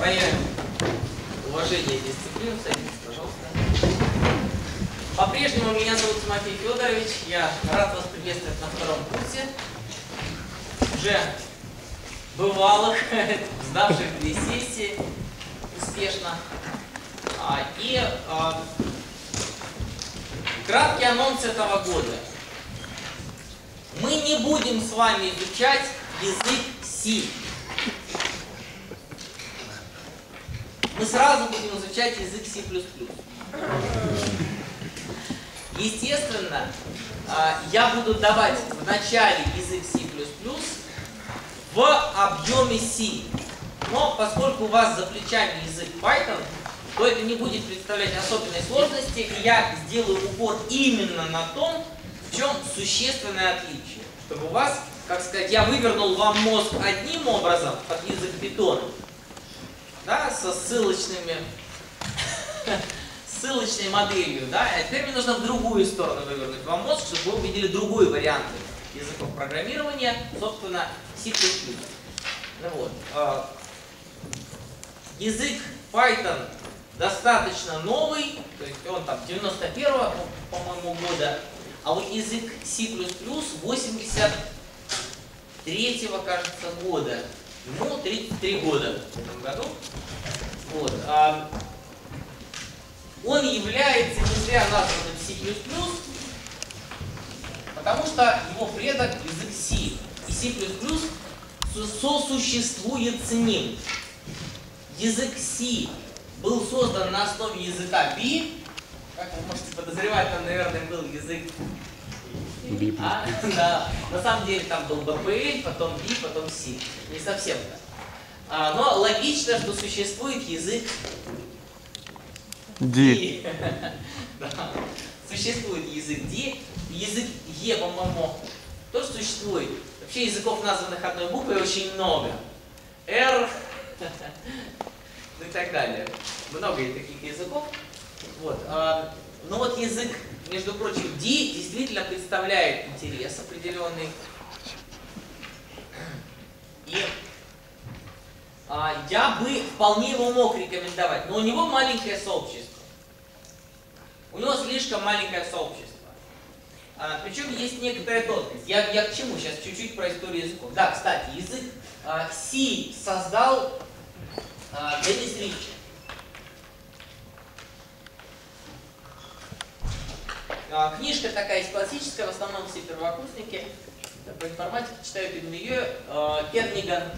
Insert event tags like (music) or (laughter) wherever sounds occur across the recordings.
проявим уважение и дисциплину. Садитесь, пожалуйста. По-прежнему меня зовут Тимофей Федорович. Я рад вас приветствовать на втором курсе. Уже бывалых, (laughs) сдавших две сессии успешно. А, И а, краткий анонс этого года. Мы не будем с вами изучать язык C. Мы сразу будем изучать язык C++. Естественно, а, я буду давать в начале язык C++ в объеме C. Но поскольку у вас за плечами язык Python, то это не будет представлять особенной сложности, и я сделаю упор именно на том, в чем существенное отличие. Чтобы у вас, как сказать, я вывернул вам мозг одним образом под язык питона, да, со ссылочными ссылочной моделью, да, а теперь мне нужно в другую сторону вывернуть вам мозг, чтобы вы увидели другой вариант языков программирования, собственно, C++. Ну вот. а, Язык Python достаточно новый, то есть он там 91-го, по-моему, года, а вот язык C++ 83-го, кажется, года. Ему 33 года в этом году. Вот. а, Он является не зря названным C++, потому что его предок язык C. И C++ сосуществует с ним. Язык C был создан на основе языка B. Как вы можете подозревать, там, наверное, был язык B++. а, да. На самом деле там был BPL, потом B, потом C. Не совсем так. А, но логично, что существует язык D. (laughs) Да. Существует язык D, язык E, по-моему, тоже существует. Вообще языков, названных одной буквой, очень много. R, (laughs) ну и так далее. Много таких языков. Вот. а, Но вот язык, между прочим, D действительно представляет интерес определенный. И а, я бы вполне его мог рекомендовать, но у него маленькое сообщество. У него слишком маленькое сообщество. А, причем есть некоторая тонкость. Я, я к чему сейчас? Чуть-чуть про историю языков. Да, кстати, язык а, создал а, Деннис Ричи. Книжка такая есть классическая, в основном все первокурсники по информатике читают именно ее. А, Керниган,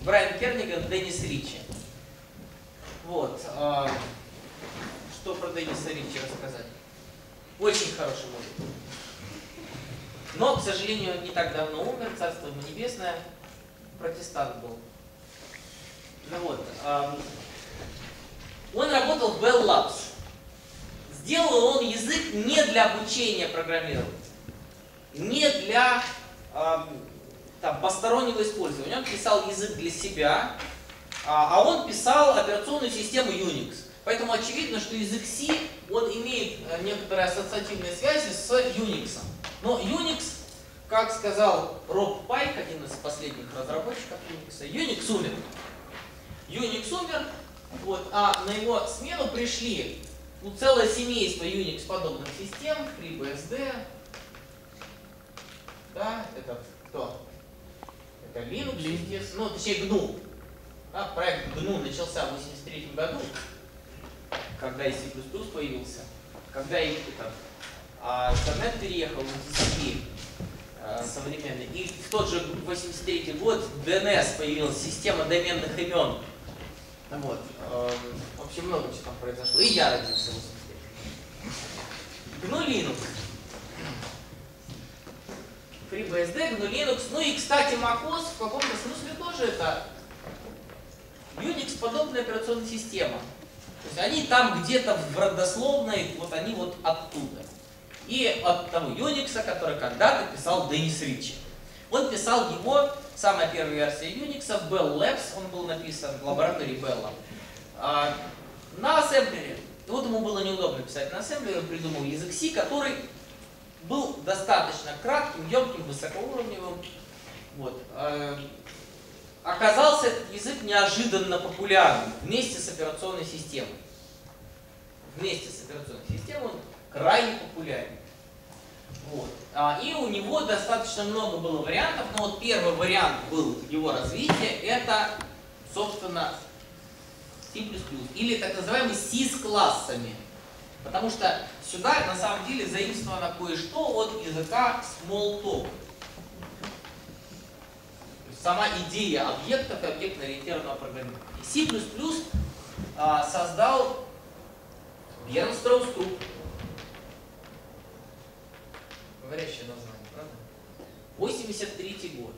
Брайан Керниган, Деннис Ричи. Вот. а, что про Денниса Ричи рассказать? Очень хороший мужик. Но, к сожалению, он не так давно умер, царство ему небесное, протестант был. Ну вот. Он работал в Bell Labs. Сделал он язык не для обучения программирования, не для ам, там, постороннего использования. Он писал язык для себя, а, а он писал операционную систему Unix. Поэтому очевидно, что язык C, он имеет э, некоторые ассоциативные связи с Unix. Но Unix, как сказал Роб Пайк, один из последних разработчиков Unix, Unix умер. Unix умер, вот, а на его смену пришли ну, целое семейство Unix подобных систем, FreeBSD, да, это кто? Это Linux, естественно, ну, точнее GNU. Да, проект GNU начался в 1983 году, когда и C++ появился, когда и этот, а, интернет переехал в TCP а, современный. И в тот же 83 год DNS появилась, система доменных имен. Ну Вот. эм, В общем, много чего там произошло. И я родился в 83 GNU Linux. FreeBSD, GNU Linux. Ну и, кстати, macOS в каком-то смысле тоже это Unix подобная операционная система. То есть они там где-то в родословной, вот они вот оттуда. И от того Unix, который когда-то писал Деннис Ричи. Он писал его, самая первая версия Unix, в Bell Labs, он был написан в лаборатории Белла, а, на ассемблере. И вот ему было неудобно писать на ассемблере, он придумал язык C, который был достаточно кратким, емким, высокоуровневым. Вот. а, оказался язык неожиданно популярным вместе с операционной системой. Вместе с операционной системой он крайне популярен. Вот. А, и у него достаточно много было вариантов, но вот первый вариант был его развития, это, собственно, C++, или так называемый C с классами. Потому что сюда на самом деле заимствовано кое-что от языка Smalltalk. Сама идея объектов и объектно-ориентированного программирования. C++ а, создал Берн Страуструп. Говорящее название, правда? 83 год,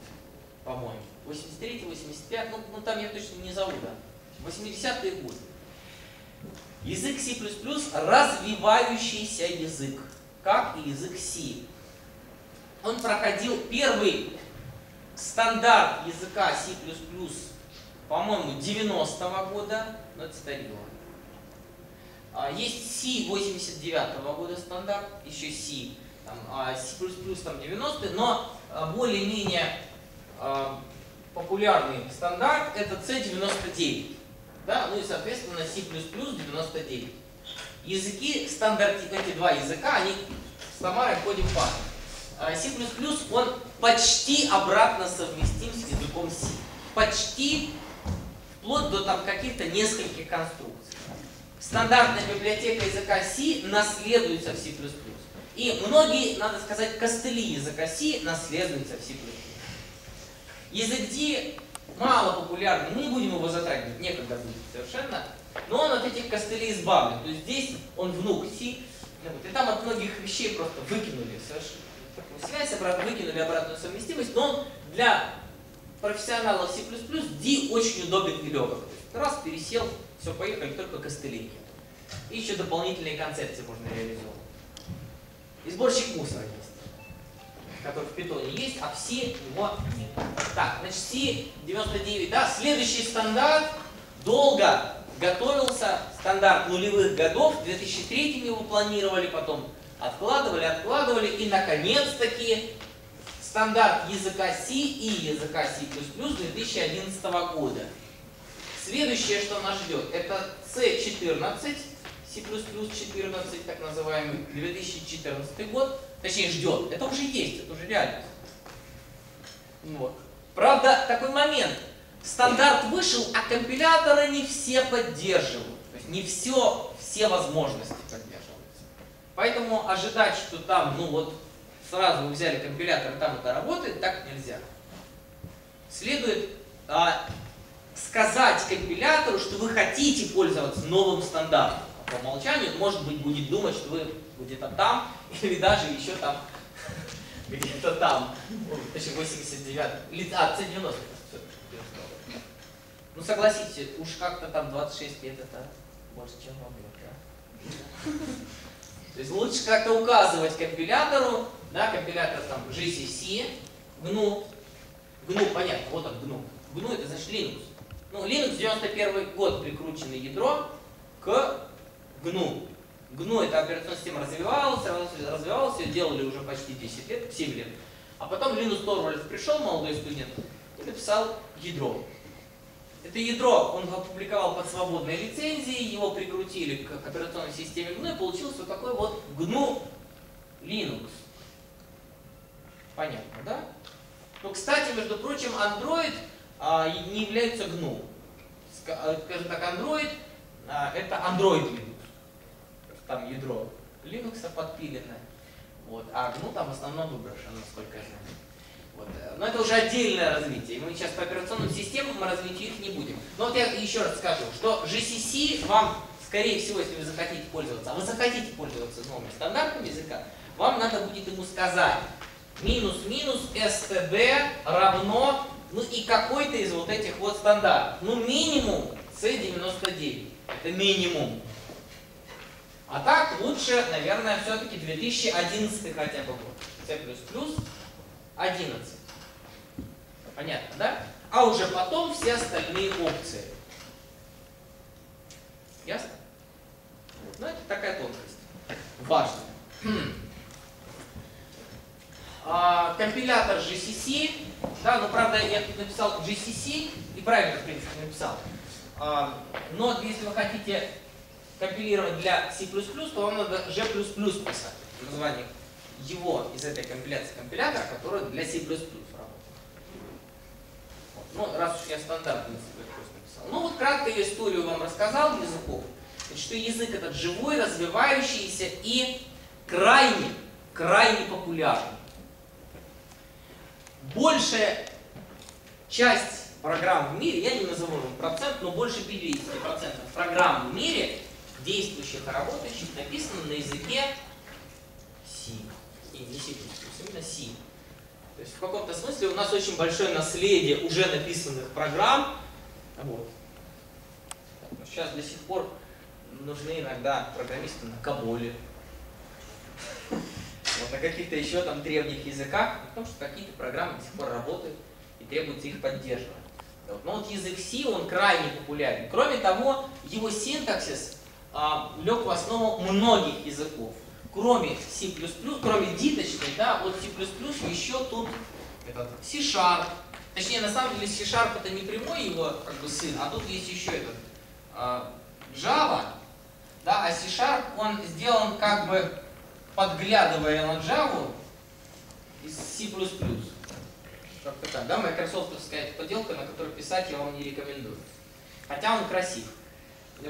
по-моему. 83 85 ну, ну там я точно не зову, да. 80-е годы. Язык C++ развивающийся язык, как и язык C. Он проходил первый стандарт языка C++, по-моему, 90-го года, но это старье. А, есть C 89 -го года стандарт, еще C, там, а C++ там 90 но а, более-менее популярный стандарт это C99. Да? Ну и, соответственно, C++ 99. Языки, стандарти, эти два языка, они с Тамарой ходим в паре. C++ он почти обратно совместим с языком C. Почти, вплоть до там каких-то нескольких конструкций. Стандартная библиотека языка C наследуется в C++. И многие, надо сказать, костыли языка C наследуются в C++. Язык D мало популярный, мы не будем его затрагивать, некогда будет совершенно, но он от этих костылей избавлен. То есть здесь он внук Си, и там от многих вещей просто выкинули совершенно связь, обратно, выкинули обратную совместимость, но для профессионалов C++ D очень удобен и легок. Раз пересел, все, поехали, только костыли И еще дополнительные концепции можно реализовать. И сборщик мусора есть который в питоне есть, а все его нет. Так, значит, C99, да, следующий стандарт долго готовился, стандарт нулевых годов, в 2003 его планировали, потом откладывали, откладывали, и наконец-таки стандарт языка C и языка C++ 2011 года. Следующее, что нас ждет, это C14, C++ 14, так называемый, 2014 год, точнее ждет, это уже есть, это уже реальность. Вот. Правда, такой момент, стандарт вышел, а компиляторы не все поддерживают, то есть не все, все возможности поддерживаются. Поэтому ожидать, что там, ну вот, сразу вы взяли компилятор, и там это работает, так нельзя. Следует а, сказать компилятору, что вы хотите пользоваться новым стандартом по умолчанию, может быть, будет думать, что вы где-то там, (laughs) или даже еще там, (laughs) где-то там, точнее 89, или, а, C90. Ну согласитесь, уж как-то там 26 лет это больше, чем вам лет, да? То есть лучше как-то указывать компилятору, да, компилятор там GCC, GNU, GNU, понятно, вот он GNU. GNU это значит Linux. Ну, Linux 91 год прикрученное ядро к GNU. GNU эта операционная система развивалась, развивалась, ее делали уже почти 10 лет, 7 лет. А потом Линус Торвальдс пришел, молодой студент, и написал ядро. Это ядро он опубликовал под свободной лицензией, его прикрутили к операционной системе GNU, и получился вот такой вот GNU Linux. Понятно, да? Ну, кстати, между прочим, Android а, не является GNU. Скажем так, Android а, это Android Linux там ядро Linux подпиленное, вот, а GNU там в основном выброшено, насколько я знаю. Вот. Но это уже отдельное развитие. Мы сейчас по операционным системам мы развитию их не будем. Но вот я еще раз скажу, что GCC вам, скорее всего, если вы захотите пользоваться, а вы захотите пользоваться новыми стандартами языка, вам надо будет ему сказать минус-минус std равно, ну и какой-то из вот этих вот стандартов. Ну минимум C99. Это минимум. А так лучше, наверное, все-таки 2011 хотя бы год. C++ 11. Понятно, да? А уже потом все остальные опции. Ясно? Ну, это такая тонкость. Важная. А, компилятор GCC Да, но правда я тут написал GCC и правильно, в принципе, написал. А, но если вы хотите компилировать для C++, то вам надо G++ писать. Название его из этой компиляции компилятора, который для C++ работает. Ну, раз уж я стандартный C++ написал. Ну вот кратко я историю вам рассказал языков. Значит, что язык этот живой, развивающийся и крайне, крайне популярный. Большая часть программ в мире, я не назову вам процент, но больше 50% программ в мире, действующих и работающих, написано на языке C. И не C++, именно C. То есть в каком-то смысле у нас очень большое наследие уже написанных программ. Вот. Сейчас до сих пор нужны иногда программисты на Каболе. Вот, на каких-то еще там древних языках, потому что какие-то программы до сих пор работают и требуется их поддерживать. Но вот язык C, он крайне популярен. Кроме того, его синтаксис а, лег в основу многих языков. Кроме C++, кроме диточной, да, вот C++ еще тут этот C-Sharp. Точнее, на самом деле C-Sharp это не прямой его как бы сын, а тут есть еще этот а, Java, да, а C-Sharp он сделан как бы подглядывая на Java из C++. Как-то так, да, майкрософтовская поделка, на которую писать я вам не рекомендую. Хотя он красив.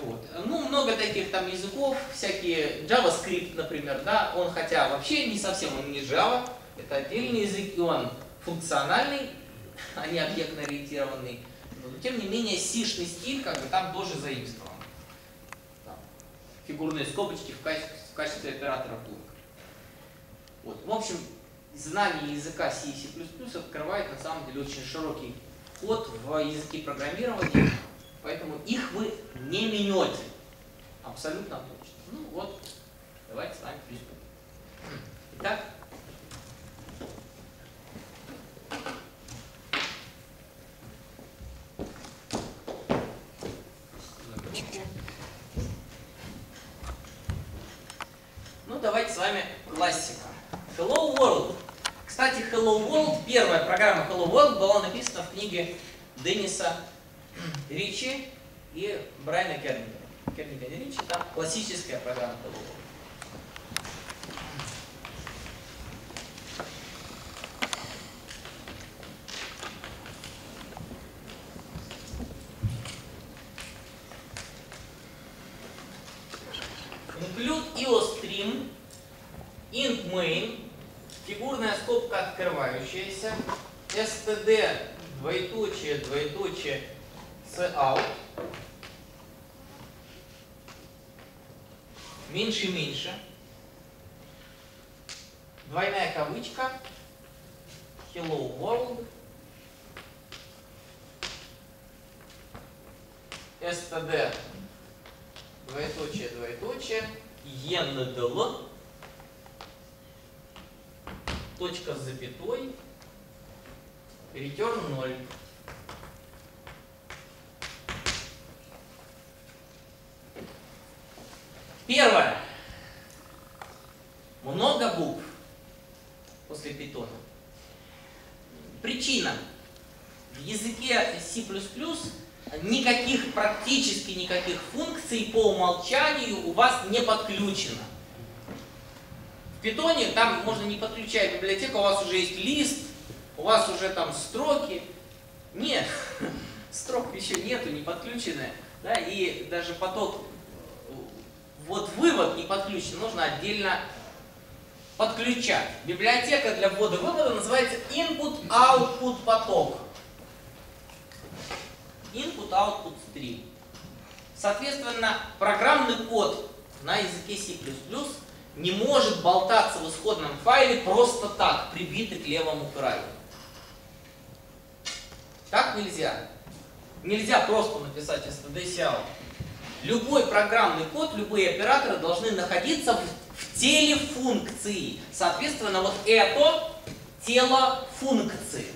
Вот. Ну, много таких там языков, всякие JavaScript, например, да, он хотя вообще не совсем, он не Java, это отдельный язык, и он функциональный, (laughs) а не объектно-ориентированный. Но, тем не менее, сишный стиль, как бы там тоже заимствован. Там, фигурные скобочки в качестве, в качестве оператора блока. Вот. В общем, знание языка C и C++ открывает на самом деле очень широкий вход в языки программирования, поэтому их вы не минете. Абсолютно точно. Ну вот, давайте с вами приступим. Итак, Ну, давайте с вами классика. Hello World. Кстати, Hello World, первая программа Hello World была написана в книге Денниса Ричи и Брайана. Кернига и Ричи, там классическая программа Hello World. Include IOStream, int main, фигурная скобка открывающаяся, std, двоеточие, двоеточие, cout, меньше меньше, двойная кавычка, hello world, std, двоеточие, двоеточие, endl, точка с запятой, return 0. Первое. Много букв после питона. Причина. В языке C++ никаких, практически никаких функций по умолчанию у вас не подключено. В питоне там можно не подключать библиотеку, у вас уже есть лист, у вас уже там строки. Нет, (laughs) строк еще нету, не подключены. Да, и даже поток, вот вывод не подключен, нужно отдельно подключать. Библиотека для ввода-вывода называется input-output поток. Input-output stream. Соответственно, программный код на языке C++ не может болтаться в исходном файле просто так, прибитый к левому краю. Так нельзя. Нельзя просто написать std Любой программный код, любые операторы должны находиться в, в теле функции. Соответственно, вот это тело функции.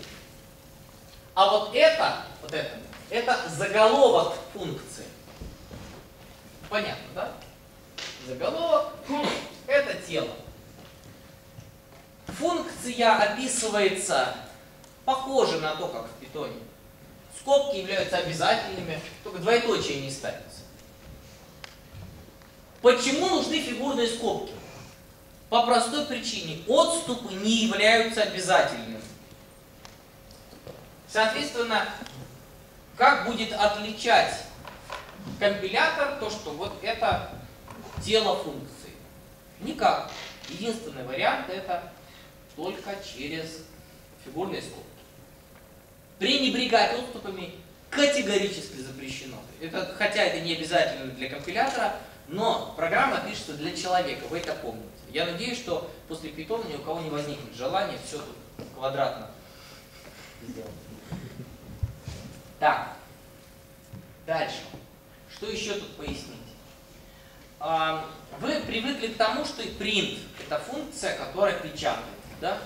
А вот это, вот это, это заголовок функции. Понятно, да? Заголовок – это тело. Функция описывается похоже на то, как в питоне. Скобки являются обязательными, только двоеточие не ставится. Почему нужны фигурные скобки? По простой причине. Отступы не являются обязательными. Соответственно, как будет отличать компилятор то, что вот это тело функции? Никак. Единственный вариант это только через фигурные скобки. Пренебрегать отступами категорически запрещено. Это, хотя это не обязательно для компилятора, но программа пишется для человека, вы это помните. Я надеюсь, что после Python ни у кого не возникнет желания все тут квадратно сделать. Так, дальше. Что еще тут пояснить? А, вы привыкли к тому, что и print – это функция, которая печатает. Да?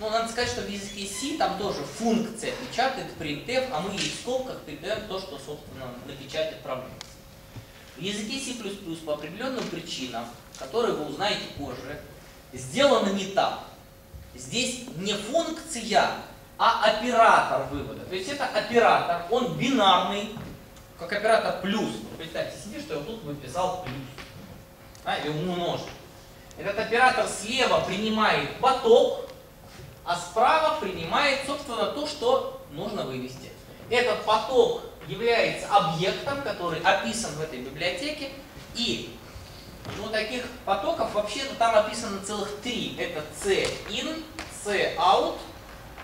Ну, надо сказать, что в языке C там тоже функция печатает printf, а мы ей в скобках передаем то, что, собственно, напечатает проблема. В языке C++ по определенным причинам, которые вы узнаете позже, сделано не так. Здесь не функция, а оператор вывода. То есть это оператор, он бинарный, как оператор плюс. Представьте себе, что я тут выписал плюс. А, или умножить. Этот оператор слева принимает поток, а справа принимает, собственно, то, что нужно вывести. Этот поток является объектом, который описан в этой библиотеке, и ну, таких потоков вообще-то там описано целых три. Это C-in, C-out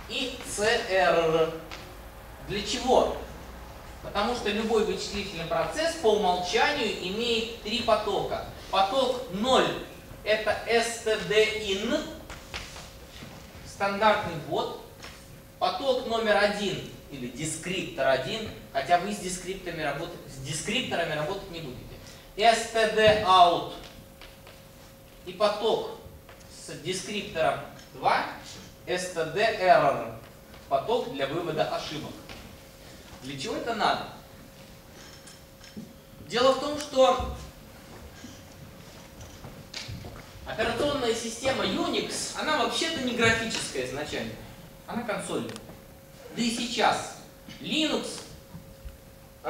и CR. Для чего? Потому что любой вычислительный процесс по умолчанию имеет три потока. Поток 0 это stdin, стандартный ввод. Поток номер один или дескриптор один, хотя вы с дескрипторами работать, с дескрипторами работать не будете. std-out и поток с дескриптором 2 std error, поток для вывода ошибок. Для чего это надо? Дело в том, что операционная система Unix, она вообще-то не графическая изначально, она консольная. Да и сейчас Linux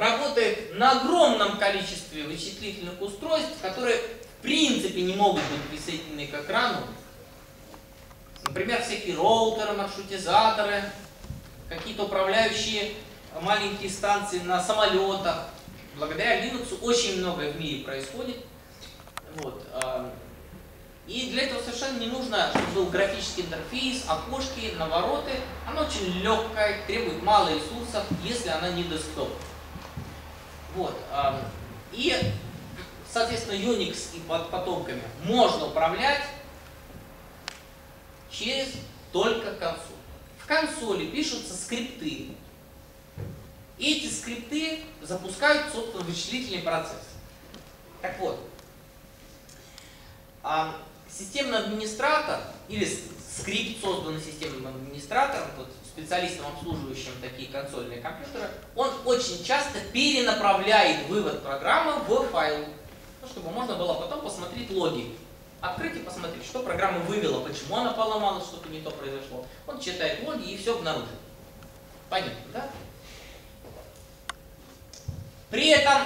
работает на огромном количестве вычислительных устройств, которые в принципе не могут быть присоединены к экрану, Например, всякие роутеры, маршрутизаторы, какие-то управляющие маленькие станции на самолетах. Благодаря Linux очень многое в мире происходит. Вот. А, и для этого совершенно не нужно, чтобы был графический интерфейс, окошки, навороты. Она очень легкая, требует мало ресурсов, если она не десктоп. Вот. И, соответственно, Unix и потомками можно управлять через только консоль. В консоли пишутся скрипты. И эти скрипты запускают, собственно, вычислительный процесс. Так вот, системный администратор или скрипт, созданный системным администратором, вот, специалистом, обслуживающим такие консольные компьютеры, он очень часто перенаправляет вывод программы в файл, ну, чтобы можно было потом посмотреть логи Открыть и посмотреть, что программа вывела, почему она поломалась, что-то не то произошло. Он читает логи и все обнаружит. Понятно, да? При этом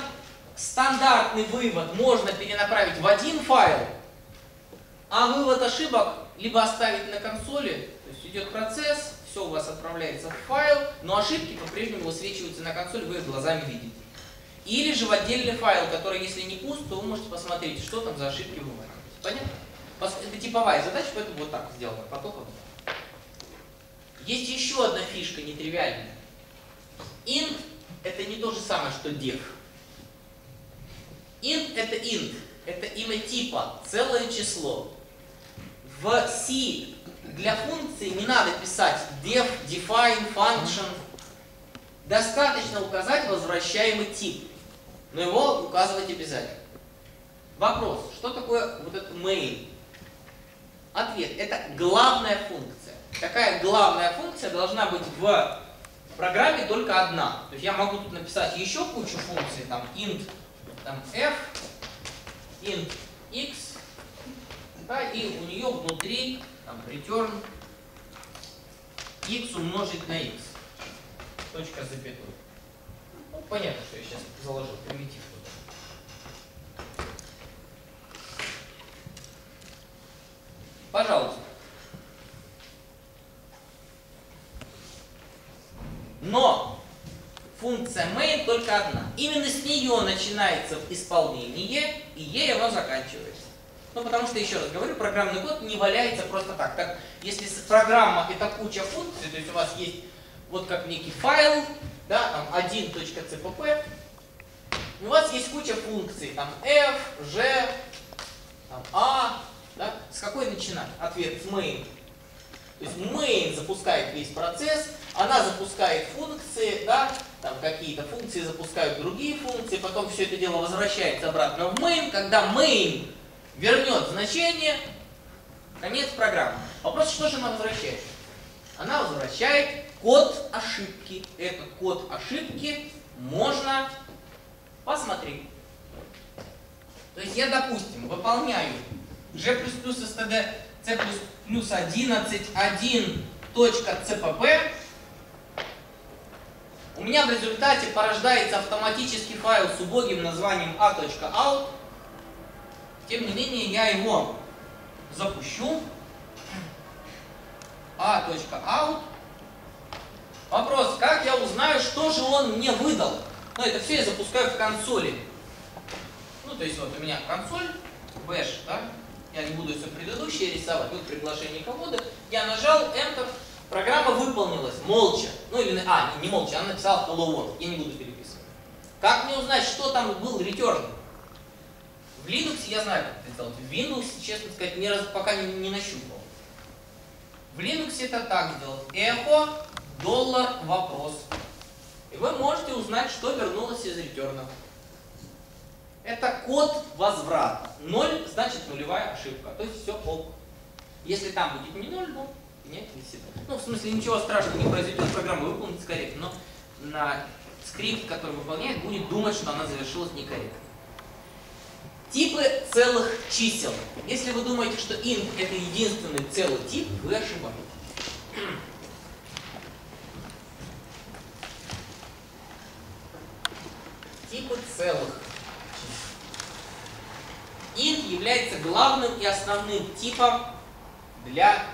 стандартный вывод можно перенаправить в один файл, а вывод ошибок либо оставить на консоли, то есть идет процесс, все у вас отправляется в файл, но ошибки по-прежнему высвечиваются на консоль, вы их глазами видите. Или же в отдельный файл, который, если не пуст, то вы можете посмотреть, что там за ошибки бывают. Понятно? Это типовая задача, поэтому вот так сделано, потоком. Есть еще одна фишка нетривиальная. int это не то же самое, что def. int это int, это имя типа, целое число. В C для функции не надо писать def, define, function. Достаточно указать возвращаемый тип, но его указывать обязательно. Вопрос, что такое вот этот main? Ответ, это главная функция. Такая главная функция должна быть в программе только одна. То есть я могу тут написать еще кучу функций, там int там, f, int x, да, и у нее внутри там, return x умножить на x. Точка запятой. Ну, понятно, что я сейчас заложил примитив. Пожалуйста. Но функция main только одна. Именно с нее начинается исполнение, и ей оно заканчивается. Ну, потому что, еще раз говорю, программный код не валяется просто так. так если программа это куча функций, то есть у вас есть вот как некий файл, да, там 1.cpp, у вас есть куча функций, там f, g, там a, да, с какой начинать? Ответ с main. То есть main запускает весь процесс, она запускает функции, да, там какие-то функции запускают другие функции, потом все это дело возвращается обратно в main, когда main вернет значение, конец программы. Вопрос, что же она возвращает? Она возвращает код ошибки. Этот код ошибки можно посмотреть. То есть я, допустим, выполняю g++ std c++ 11.1.cpp у меня в результате порождается автоматический файл с убогим названием a.out тем не менее, я его запущу. a.out. Вопрос, как я узнаю, что же он мне выдал? Ну, это все я запускаю в консоли. Ну, то есть вот у меня консоль, bash, да? Я не буду все предыдущее рисовать. Вот приглашение ковода. Я нажал Enter. Программа выполнилась молча. Ну или, а, не молча, она написала hello world. Я не буду переписывать. Как мне узнать, что там был return? В Linux я знаю, как это сделать. В Windows, честно сказать, ни разу пока не, не нащупал. В Linux это так сделать. Эхо, доллар, вопрос. И вы можете узнать, что вернулось из ретерна. Это код возврата. Ноль значит нулевая ошибка. То есть все ок. Если там будет не ноль, ну, нет, не всегда. Ну, в смысле, ничего страшного не произойдет, программа выполнится корректно, но на скрипт, который выполняет, будет думать, что она завершилась некорректно. Типы целых чисел. Если вы думаете, что int это единственный целый тип, вы ошибаетесь. Типы целых int является главным и основным типом для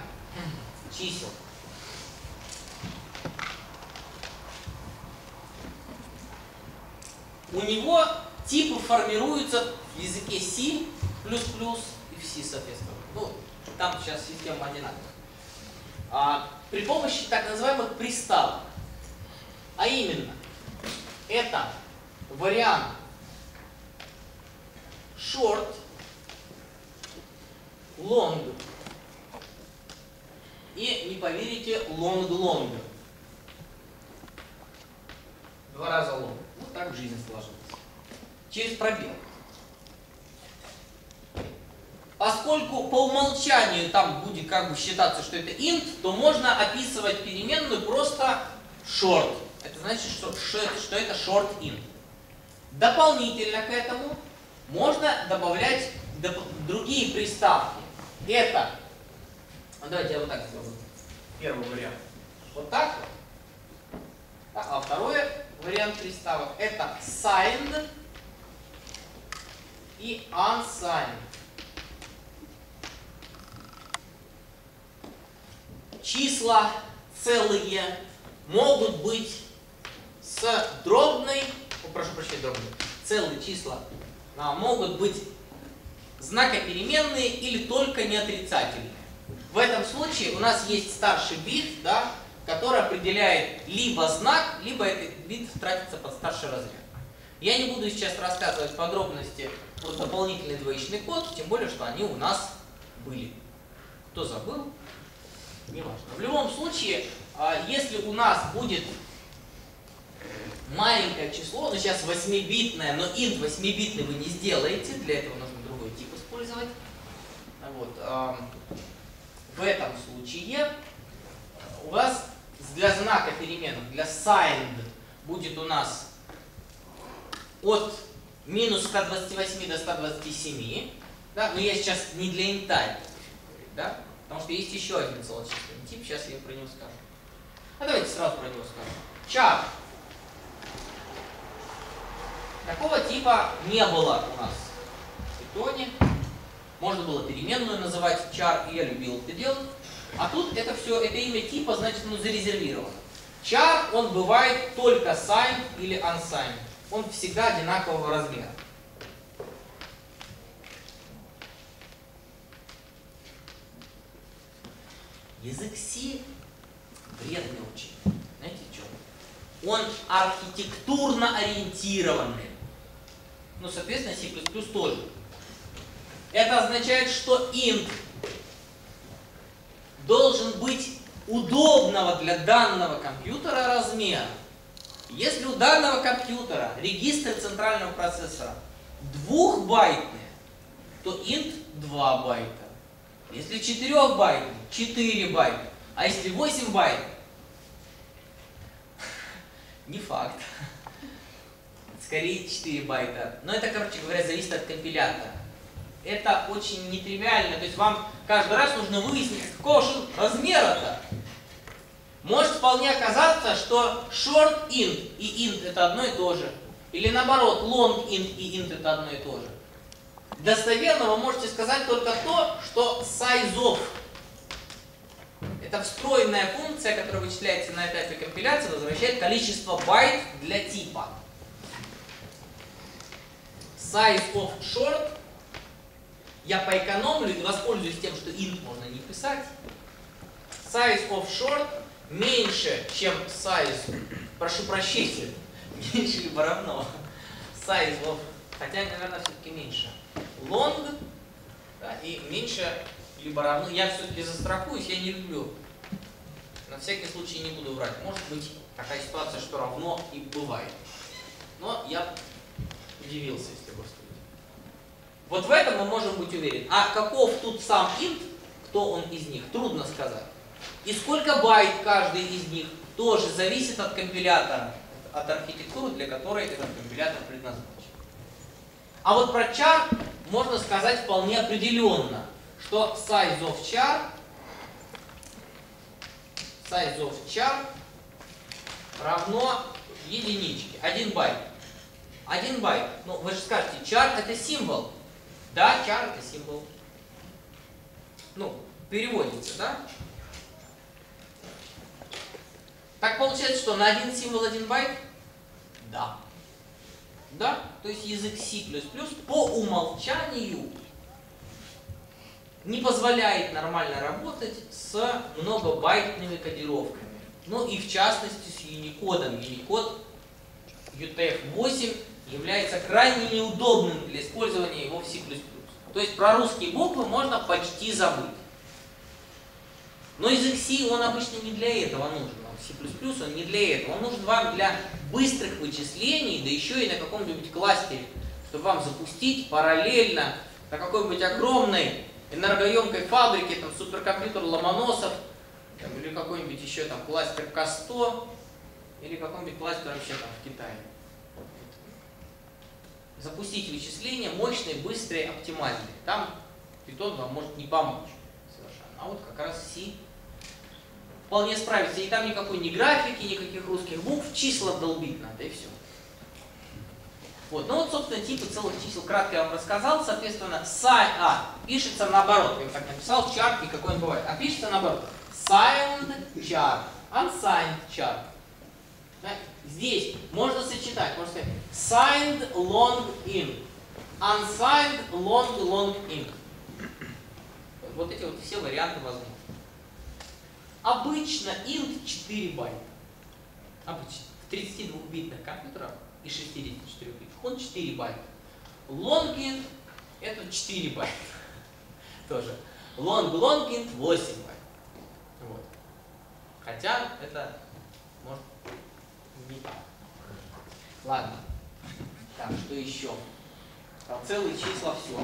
чисел. У него типы формируются в языке C++ и в C, соответственно. Ну, там сейчас система одинаковая. А, при помощи так называемых приставок. А именно, это вариант short, long и, не поверите, long-long. Два раза long. Вот так жизнь сложилась. Через пробел. Поскольку по умолчанию там будет как бы считаться, что это int, то можно описывать переменную просто short. Это значит, что, что это short int. Дополнительно к этому можно добавлять доп другие приставки. Это, ну, давайте я вот так сделаю. Первый вариант. Вот так вот. А второй вариант приставок это signed и unsigned. Числа целые могут быть с дробной, о, прошу прощения, дробной, целые числа а, могут быть знакопеременные или только неотрицательные. В этом случае у нас есть старший бит, да, который определяет либо знак, либо этот бит тратится под старший разряд. Я не буду сейчас рассказывать подробности про дополнительный двоичный код, тем более, что они у нас были. Кто забыл, не важно. В любом случае, а, если у нас будет маленькое число, ну сейчас 8-битное, но int 8-битный вы не сделаете, для этого нужно другой тип использовать. Вот. В этом случае у вас для знака переменных, для signed будет у нас от минус 128 до 127, да, но я сейчас не для инта, да, потому что есть еще один целочисленный тип, сейчас я про него скажу. А давайте сразу про него скажем. Чар. Такого типа не было у нас в Python. Можно было переменную называть char, и я любил это делать. А тут это все, это имя типа, значит, оно зарезервировано. Char, он бывает только signed или unsigned. Он всегда одинакового размера. Язык C вредный очень. Знаете что? Он архитектурно ориентированный. Ну, соответственно, C++ тоже. Это означает, что int должен быть удобного для данного компьютера размера. Если у данного компьютера регистр центрального процессора двухбайтный, то int 2 байта. Если 4 байт, 4 байта. А если 8 байт, (laughs) не факт. Скорее 4 байта. Но это, короче говоря, зависит от компилятора. Это очень нетривиально. То есть вам каждый раз нужно выяснить, какого размера-то. Может вполне оказаться, что short int и int это одно и то же. Или наоборот, long int и int это одно и то же. Достоверно вы можете сказать только то, что sizeof это встроенная функция, которая вычисляется на этапе компиляции, возвращает количество байт для типа. Size of short. Я поэкономлю и воспользуюсь тем, что int можно не писать. Size of short меньше, чем size, прошу прощения, (laughs) меньше либо равно. Size of, хотя, наверное, все-таки меньше long да, и меньше либо равно. Я все-таки застрахуюсь, я не люблю. На всякий случай не буду врать. Может быть такая ситуация, что равно и бывает. Но я удивился, если бы Вот в этом мы можем быть уверены. А каков тут сам int, кто он из них, трудно сказать. И сколько байт каждый из них, тоже зависит от компилятора, от архитектуры, для которой этот компилятор предназначен. А вот про char можно сказать вполне определенно, что size of char size of char равно единичке, 1 байт. 1 байт. Ну, вы же скажете, char это символ. Да, char это символ. Ну, переводится, да? Так получается, что на один символ 1 байт? Да. Да? То есть язык C++ по умолчанию не позволяет нормально работать с многобайтными кодировками. Ну и в частности с Unicode. Unicode UTF-8 является крайне неудобным для использования его в C++. То есть про русские буквы можно почти забыть. Но язык C, он обычно не для этого нужен. C++ он не для этого. Он нужен вам для быстрых вычислений, да еще и на каком-нибудь кластере, чтобы вам запустить параллельно на какой-нибудь огромной энергоемкой фабрике, там, суперкомпьютер Ломоносов, там, или какой-нибудь еще там кластер К100, или какой-нибудь кластер вообще там в Китае. Запустить вычисления мощные, быстрые, оптимальные. Там Python вам может не помочь совершенно. А вот как раз C вполне справится. И там никакой ни графики, никаких русских букв, числа долбить надо, и все. Вот. Ну вот, собственно, типы целых чисел кратко я вам рассказал. Соответственно, sign, а, пишется наоборот. Я так написал, chart никакой не бывает. А пишется наоборот. Signed chart, unsigned chart. Здесь можно сочетать, можно сказать signed long in, unsigned long long int. Вот эти вот все варианты возможны. Обычно int 4 байта. Обычно. В 32-битных компьютерах и 64-битных он 4 байта. Long int это 4 байта. (laughs) Тоже. Long long int 8 байт. Вот. Хотя это может не. Ладно. Так, что еще? Про целые числа все.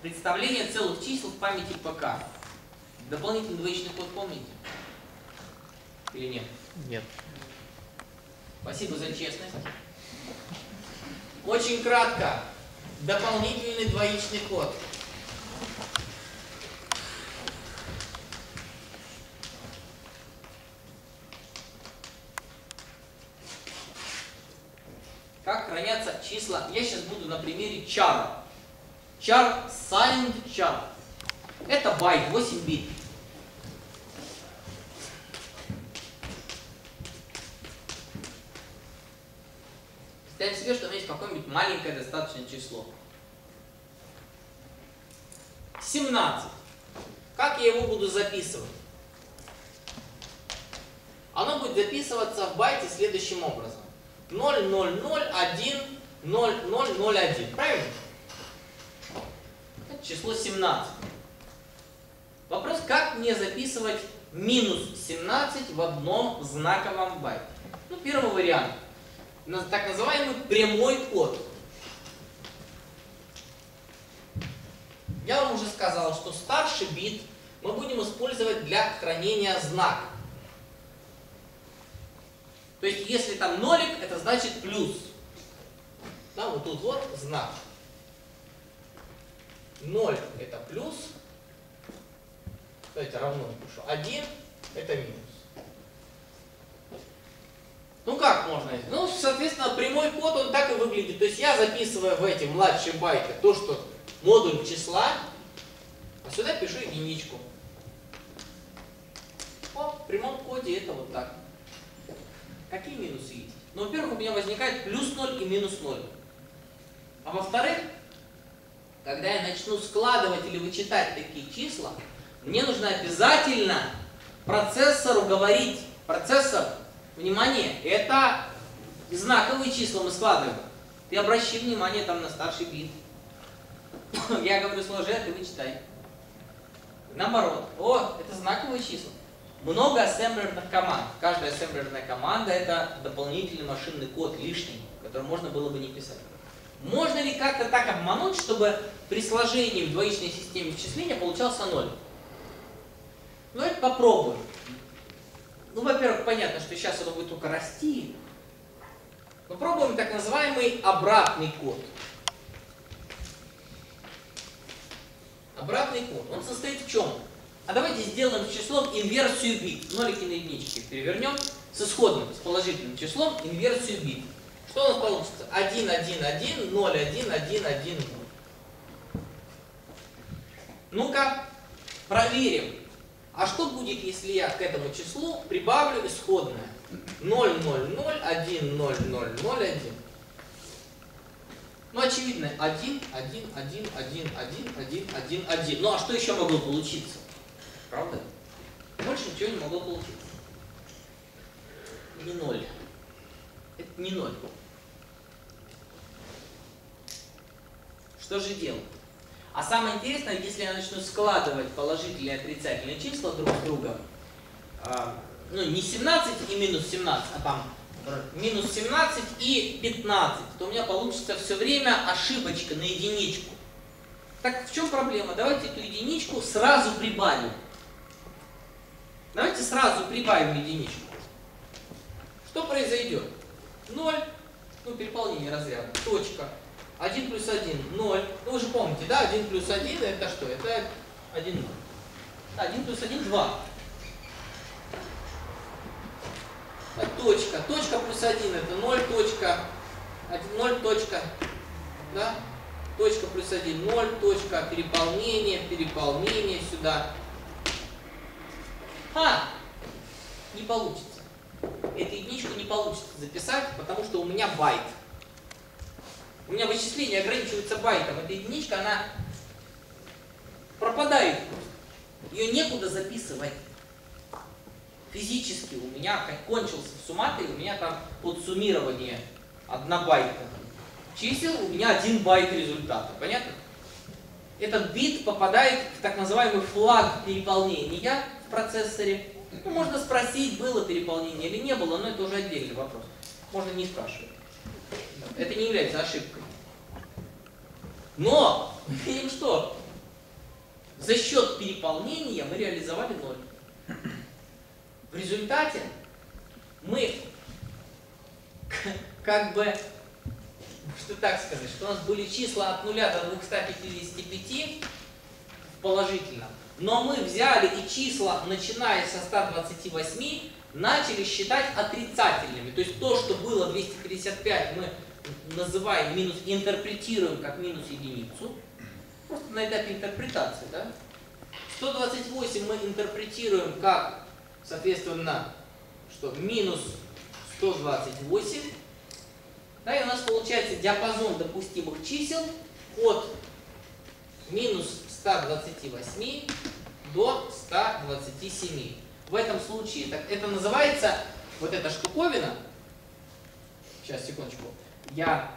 Представление целых чисел в памяти ПК. Дополнительный двоичный код помните? Или нет? Нет. Спасибо за честность. Очень кратко. Дополнительный двоичный код. Как хранятся числа? Я сейчас буду на примере чара. Чар signed char. Это байт, 8 бит. Маленькое достаточное число. 17. Как я его буду записывать? Оно будет записываться в байте следующим образом. 0001 0001. Правильно? Это число 17. Вопрос, как мне записывать минус 17 в одном знаковом байте? Ну, первый вариант. Так называемый прямой код. Я вам уже сказал, что старший бит мы будем использовать для хранения знака. То есть, если там нолик, это значит плюс. Да, вот тут вот знак. 0 это плюс, давайте равно пишу, 1 это минус. Ну как можно? Ну, соответственно, прямой код, он так и выглядит. То есть я записываю в эти младшие байты то, что модуль числа, а сюда пишу единичку. О, в прямом коде это вот так. Какие минусы есть? Ну, во-первых, у меня возникает плюс 0 и минус 0. А во-вторых, когда я начну складывать или вычитать такие числа, мне нужно обязательно процессору говорить, процессор, внимание, это знаковые числа мы складываем. Ты обращи внимание там на старший бит. (coughs) Я говорю, сложи, а ты вычитай. Наоборот, о, это знаковые числа. Много ассемблерных команд. Каждая ассемблерная команда это дополнительный машинный код лишний, который можно было бы не писать. Можно ли как-то так обмануть, чтобы при сложении в двоичной системе числения получался ноль? Ну, давайте попробуем. Ну, во-первых, понятно, что сейчас оно будет только расти. Попробуем так называемый обратный код. Обратный код. Он состоит в чем? А давайте сделаем с числом инверсию бит. Нолики на единички перевернем с исходным, с положительным числом инверсию бит. Что у нас получится? 1, 1, 1, 0, 1, 1, 1, 0. Ну-ка, проверим. А что будет, если я к этому числу прибавлю исходное? 0, 0, 0, 1, 0, 0, 0, 1. Ну, очевидно, 1, 1, 1, 1, 1, 1, 1, 1. Ну, а что еще могло получиться? Правда? Больше ничего не могло получиться. Не 0. Это не 0. Что же делать? А самое интересное, если я начну складывать положительные и отрицательные числа друг с другом, э, ну не 17 и минус 17, а там минус 17 и 15, то у меня получится все время ошибочка на единичку. Так в чем проблема? Давайте эту единичку сразу прибавим. Давайте сразу прибавим единичку. Что произойдет? 0, ну переполнение разряда, точка. 1 плюс 1, 0. Ну вы же помните, да, 1 плюс 1 это что? Это 1, 0. 1 плюс 1, 2. Точка. Точка плюс 1 это 0, точка. 1, 0, точка. Да? Точка плюс 1, 0, точка. Переполнение, переполнение сюда. А! Не получится. Эту единичку не получится записать, потому что у меня байт. У меня вычисление ограничивается байтом. Эта единичка, она пропадает Ее некуда записывать. Физически у меня кончился сумматорий, у меня там подсуммирование однобайта чисел, у меня один байт результата. Понятно? Этот бит попадает в так называемый флаг переполнения в процессоре. Ну, можно спросить, было переполнение или не было, но это уже отдельный вопрос. Можно не спрашивать. Это не является ошибкой. Но, видим что? За счет переполнения мы реализовали ноль. В результате мы как бы, что так сказать, что у нас были числа от 0 до 255 положительно, но мы взяли и числа, начиная со 128, начали считать отрицательными. То есть то, что было 255, мы называем минус, интерпретируем как минус единицу. Просто на этапе интерпретации, да? 128 мы интерпретируем как, соответственно, что минус 128. Да, и у нас получается диапазон допустимых чисел от минус 128 до 127. В этом случае так, это называется вот эта штуковина. Сейчас, секундочку. Я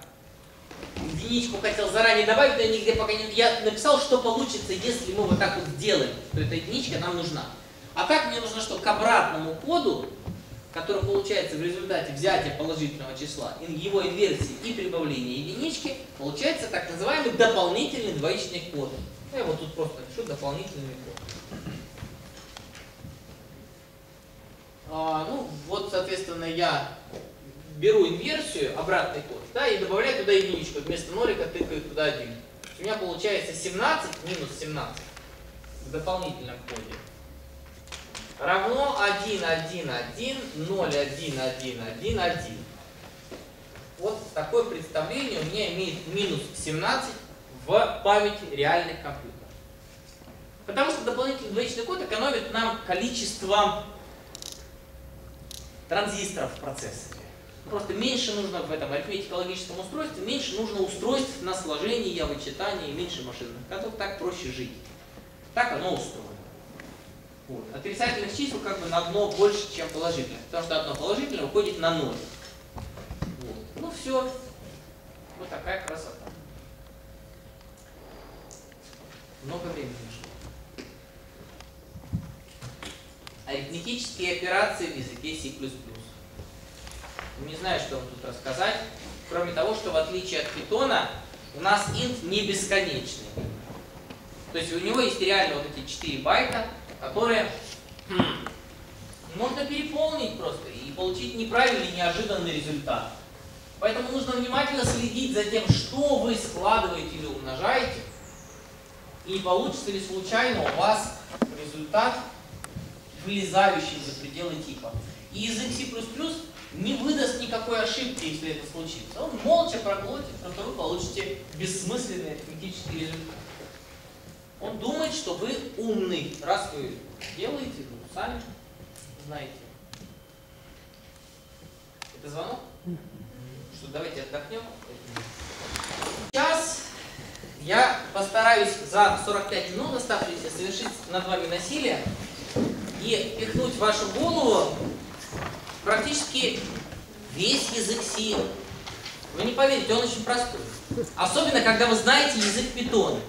единичку хотел заранее добавить, но нигде пока не... Я написал, что получится, если мы вот так вот сделаем. То эта единичка нам нужна. А так мне нужно что? К обратному коду, который получается в результате взятия положительного числа, его инверсии и прибавления единички, получается так называемый дополнительный двоичный код. Я вот тут просто напишу дополнительный код. А, ну, вот, соответственно, я беру инверсию, обратный код, да, и добавляю туда единичку. Вместо нолика тыкаю туда один. У меня получается 17 минус 17 в дополнительном коде. Равно 1, 1, 1, 0, 1, 1, 1, 1. Вот такое представление у меня имеет минус 17 в памяти реальных компьютеров. Потому что дополнительный двоичный код экономит нам количество транзисторов в процессоре. Просто меньше нужно в этом арифметико-логическом устройстве, меньше нужно устройств на сложение, вычитание, меньше машинных кодов, так проще жить. Так оно устроено. Вот. Отрицательных чисел как бы на одно больше, чем положительных, потому что одно положительное уходит на ноль. Вот. Ну все, вот такая красота. Много времени арифметические операции в языке C++. Не знаю, что вам тут рассказать, кроме того, что в отличие от Python, у нас int не бесконечный. То есть у него есть реально вот эти 4 байта, которые хм, можно переполнить просто и получить неправильный, неожиданный результат. Поэтому нужно внимательно следить за тем, что вы складываете или умножаете, и не получится ли случайно у вас результат вылезающий за пределы типа. И язык C++ не выдаст никакой ошибки, если это случится. Он молча проглотит, просто вы получите бессмысленный арифметический результат. Он думает, что вы умный. Раз вы делаете, ну, сами знаете. Это звонок? Что, давайте отдохнем. Сейчас я постараюсь за 45 минут оставшиеся совершить над вами насилие и пихнуть вашу голову практически весь язык C. Вы не поверите, он очень простой. Особенно, когда вы знаете язык Python.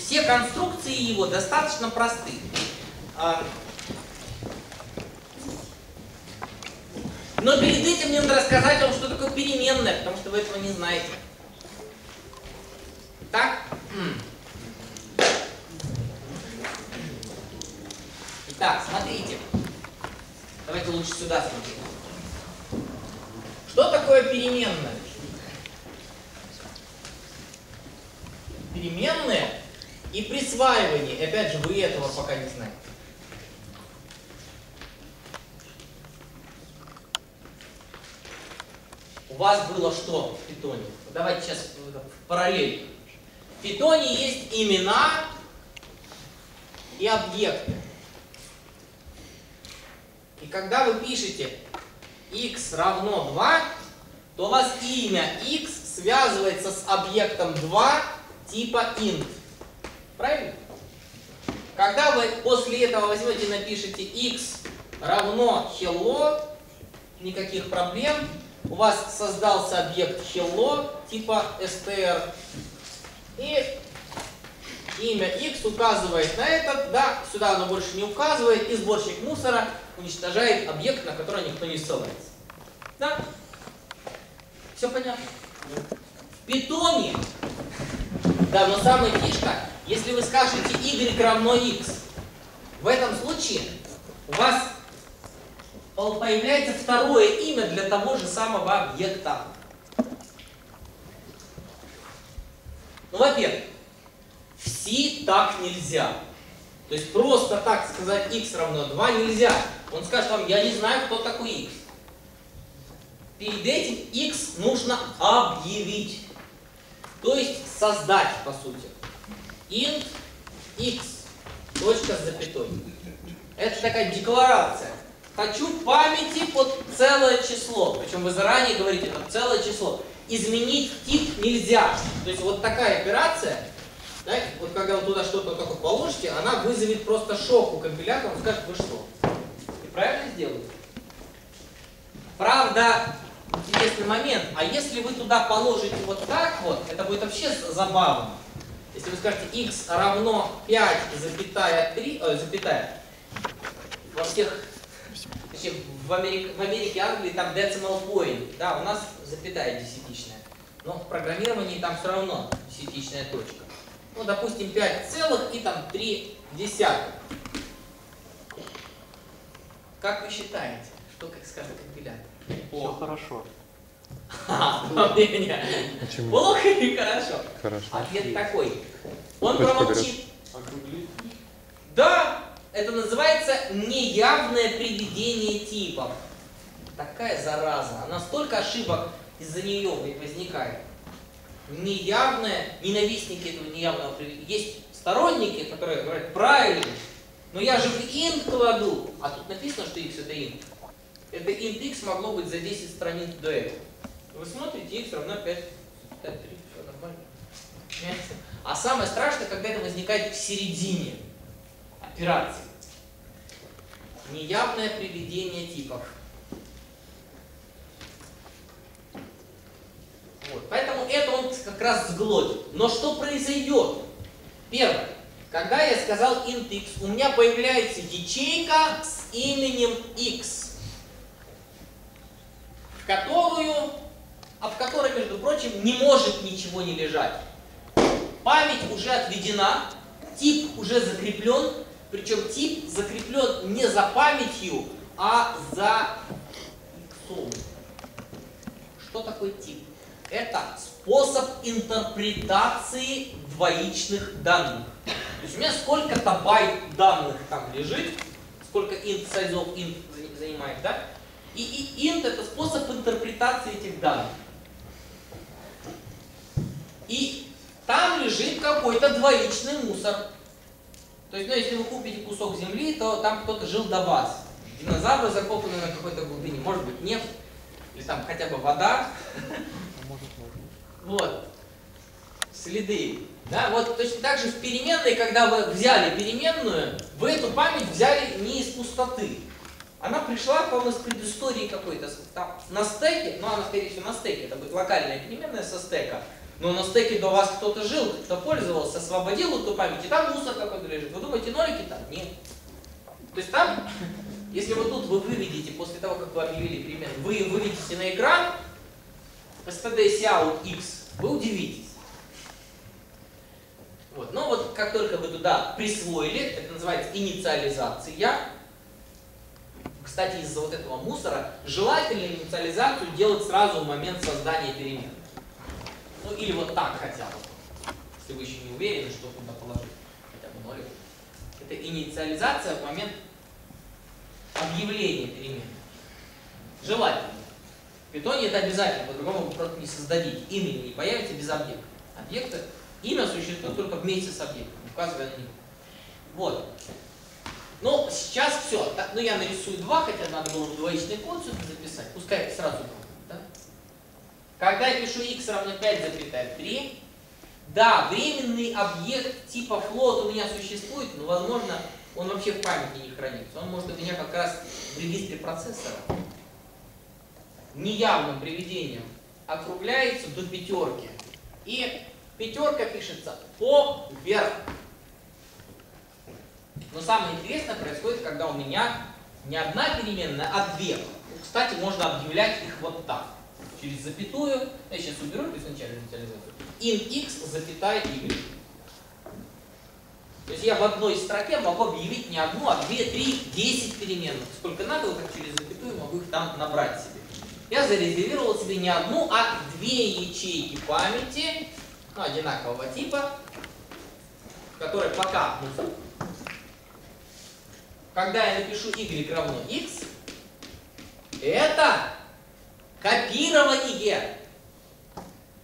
Все конструкции его достаточно просты. А, но перед этим мне надо рассказать вам, что такое переменная, потому что вы этого не знаете. Так? Так, смотрите. Давайте лучше сюда смотреть. Что такое переменная? Переменные и присваивание. Опять же, вы этого пока не знаете. У вас было что в питоне? Давайте сейчас в параллель. В питоне есть имена и объекты. И когда вы пишете x равно 2, то у вас имя x связывается с объектом 2 типа int. Правильно? Когда вы после этого возьмете и напишите x равно hello, никаких проблем, у вас создался объект hello типа str, и имя x указывает на этот, да, сюда оно больше не указывает, и сборщик мусора уничтожает объект, на который никто не ссылается. Да? Все понятно? В питоне, да, но самая фишка, если вы скажете y равно x, в этом случае у вас появляется второе имя для того же самого объекта. Ну, во-первых, в C так нельзя. То есть просто так сказать x равно 2 нельзя. Он скажет вам, я не знаю, кто такой x. перед этим x нужно объявить. То есть создать, по сути. int x, точка с запятой. Это такая декларация. Хочу памяти под целое число. Причем вы заранее говорите, это целое число. Изменить тип нельзя. То есть вот такая операция, да, вот когда вы туда что-то только положите, она вызовет просто шок у компилятора, он скажет, вы что? И правильно сделали? Правда, интересный момент, а если вы туда положите вот так вот, это будет вообще забавно. Если вы скажете x равно 5 запятая 3, э, запятая, во всех, точнее, в, Америке, в Америке, Англии там decimal point, да, у нас запятая десятичная. Но в программировании там все равно десятичная точка. Ну, допустим, 5 целых и там 3 десятых. Как вы считаете, что как скажет компилятор? Все хорошо. (laughs) А, (laughs) мнение. Почему? Плохо или хорошо? Хорошо. Ответ такой. Он промолчит. Да, это называется неявное приведение типов. Такая зараза. Она столько ошибок из-за нее возникает. Неявное, ненавистники этого неявного приведения. Есть сторонники, которые говорят, правильно, но я же в int кладу. А тут написано, что x это int. Это int x могло быть за 10 страниц до этого. Вы смотрите, x равно 5, 5 3, все нормально. А самое страшное, когда это возникает в середине операции. Неявное приведение типов. Вот. Поэтому это он как раз сглотит. Но что произойдет? Первое. Когда я сказал int x, у меня появляется ячейка с именем x, в которую, а в которой, между прочим, не может ничего не лежать. Память уже отведена, тип уже закреплен, причем тип закреплен не за памятью, а за иксом. Что такое тип? Это способ интерпретации двоичных данных. То есть у меня сколько-то байт данных там лежит, сколько int сайзов int занимает, да? И, и int это способ интерпретации этих данных. И там лежит какой-то двоичный мусор. То есть, ну, если вы купите кусок земли, то там кто-то жил до вас. Динозавры закопаны на какой-то глубине. Может быть нефть, или там хотя бы вода. (laughs) Вот. Следы. Да, вот точно так же в переменной, когда вы взяли переменную, вы эту память взяли не из пустоты. Она пришла вам из предыстории какой-то. Там, на стеке, ну она скорее всего на стеке, это будет локальная переменная со стека. Но на стеке до вас кто-то жил, кто пользовался, освободил эту память, и там мусор какой-то лежит. Вы думаете, нолики там? Нет. То есть там, если вот тут вы выведете, после того, как вы объявили переменную, вы выведете на экран std out x, вы удивитесь. Вот. Но вот как только вы туда присвоили, это называется инициализация. Кстати, из-за вот этого мусора желательно инициализацию делать сразу в момент создания переменной. Ну или вот так хотя бы. Если вы еще не уверены, что туда положить. Хотя бы нолик. Это инициализация в момент объявления переменной. Желательно. Питоне это обязательно, по-другому вы просто не создадите. Имя не появится без объекта. Объекты, имя существует только вместе с объектом, указывая на него. Вот. Ну, сейчас все. Ну, я нарисую два, хотя надо было бы двоичный код сюда записать. Пускай сразу два. Да? Когда я пишу x равно 5,3, да, временный объект типа float у меня существует, но, возможно, он вообще в памяти не хранится. Он может у меня как раз в регистре процессора неявным приведением округляется до пятерки. И пятерка пишется поверх. Но самое интересное происходит, когда у меня не одна переменная, а две. Кстати, можно объявлять их вот так. Через запятую. Я сейчас уберу изначально инициализацию. int x, запятая y. То есть я в одной строке могу объявить не одну, а две, три, десять переменных. Сколько надо, вот так через запятую могу их там набрать себе. Я зарезервировал себе не одну, а две ячейки памяти ну, одинакового типа, которые пока мусор. Когда я напишу y равно x, это Копирование.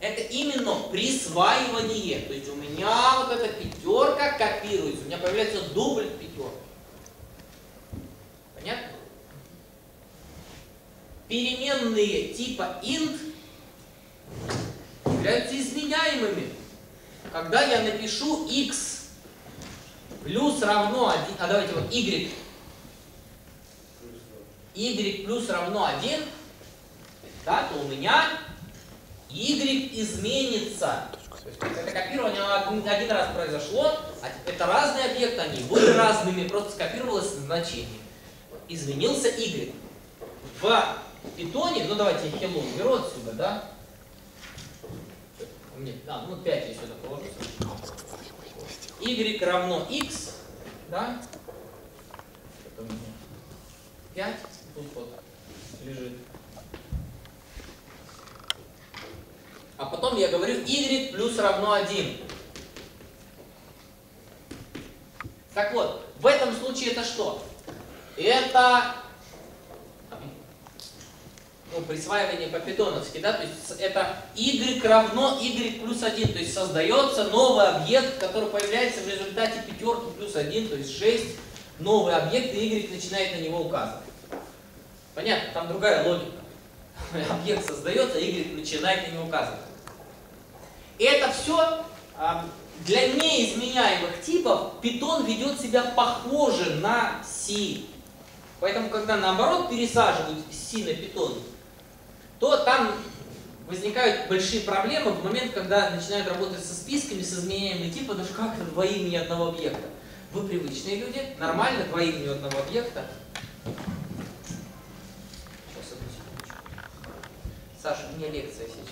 Это именно присваивание. То есть у меня вот эта пятерка копируется. У меня появляется дубль пятерки. Понятно? Переменные типа int являются изменяемыми. Когда я напишу x плюс равно 1, а давайте вот y, y плюс равно 1, да, то у меня y изменится. Это копирование один раз произошло, а это разные объекты, они были разными, просто скопировалось значение. Изменился y. В питоне, ну давайте я hello беру отсюда, да? Нет, а, ну 5 я сюда положу. y равно x, да? Это у меня 5, тут вот лежит. А потом я говорю y плюс равно 1. Так вот, в этом случае это что? Это ну, присваивание по-питоновски, да, то есть это y равно y плюс 1, то есть создается новый объект, который появляется в результате пятерки плюс 1, то есть 6, новый объект, и y начинает на него указывать. Понятно, там другая логика. (laughs) Объект создается, y начинает на него указывать. И это все для неизменяемых типов Python ведет себя похоже на C. Поэтому, когда наоборот пересаживают C на Python, то там возникают большие проблемы в момент, когда начинают работать со списками, с изменяемыми типа, даже как это два имени одного объекта. Вы привычные люди, нормально два имени одного объекта. Сейчас, одну секундочку. Саша, меня лекция сейчас.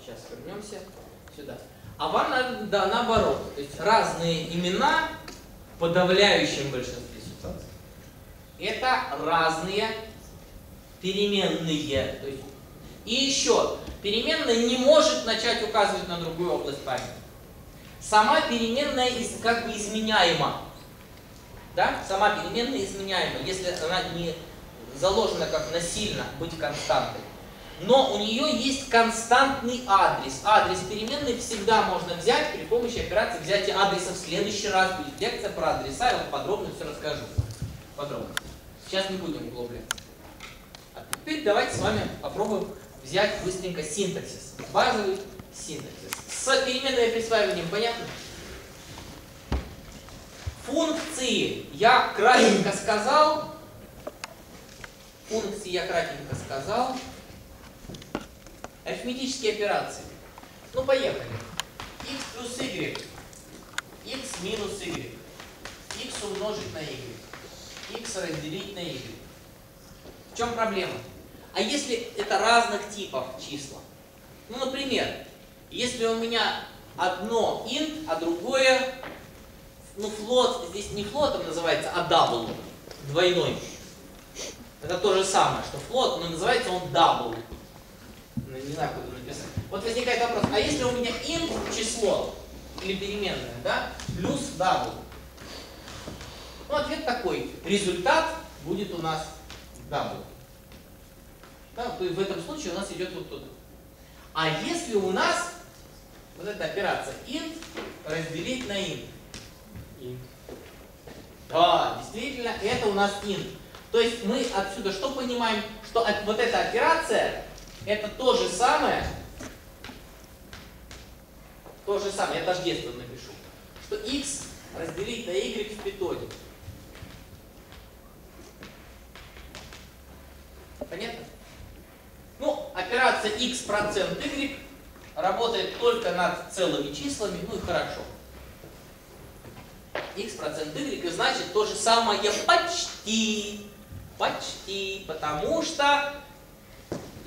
Сейчас вернемся сюда. А вам надо, да, наоборот. То есть разные имена в подавляющем большинстве ситуаций. Это разные переменные. То есть, и еще, переменная не может начать указывать на другую область памяти. Сама переменная как бы изменяема. Да? Сама переменная изменяема, если она не заложена как насильно быть константой но у нее есть константный адрес. Адрес переменной всегда можно взять при помощи операции взятия адреса в следующий раз. Будет лекция про адреса, я вам подробно все расскажу. Подробно. Сейчас не будем углубляться. А теперь давайте с вами попробуем взять быстренько синтаксис. Базовый синтаксис. С переменной присваиванием понятно? Функции я кратенько сказал. Функции я кратенько сказал. Арифметические операции. Ну, поехали. x плюс y, x минус y, x умножить на y, x разделить на y. В чем проблема? А если это разных типов числа? Ну, например, если у меня одно int, а другое, ну, флот, здесь не флотом называется, а double, двойной. Это то же самое, что флот, но называется он double не знаю, куда написать. Вот возникает вопрос, а если у меня int число или переменная, да, плюс double? Ну, ответ такой. Результат будет у нас double. Да, то есть в этом случае у нас идет вот туда. А если у нас вот эта операция int разделить на int? int. Да, действительно, это у нас int. То есть мы отсюда что понимаем? Что вот эта операция это то же самое, то же самое, я тождественно напишу, что x разделить на y в питоне. Понятно? Ну, операция x процент y работает только над целыми числами, ну и хорошо. x процент y, значит то же самое почти, почти, потому что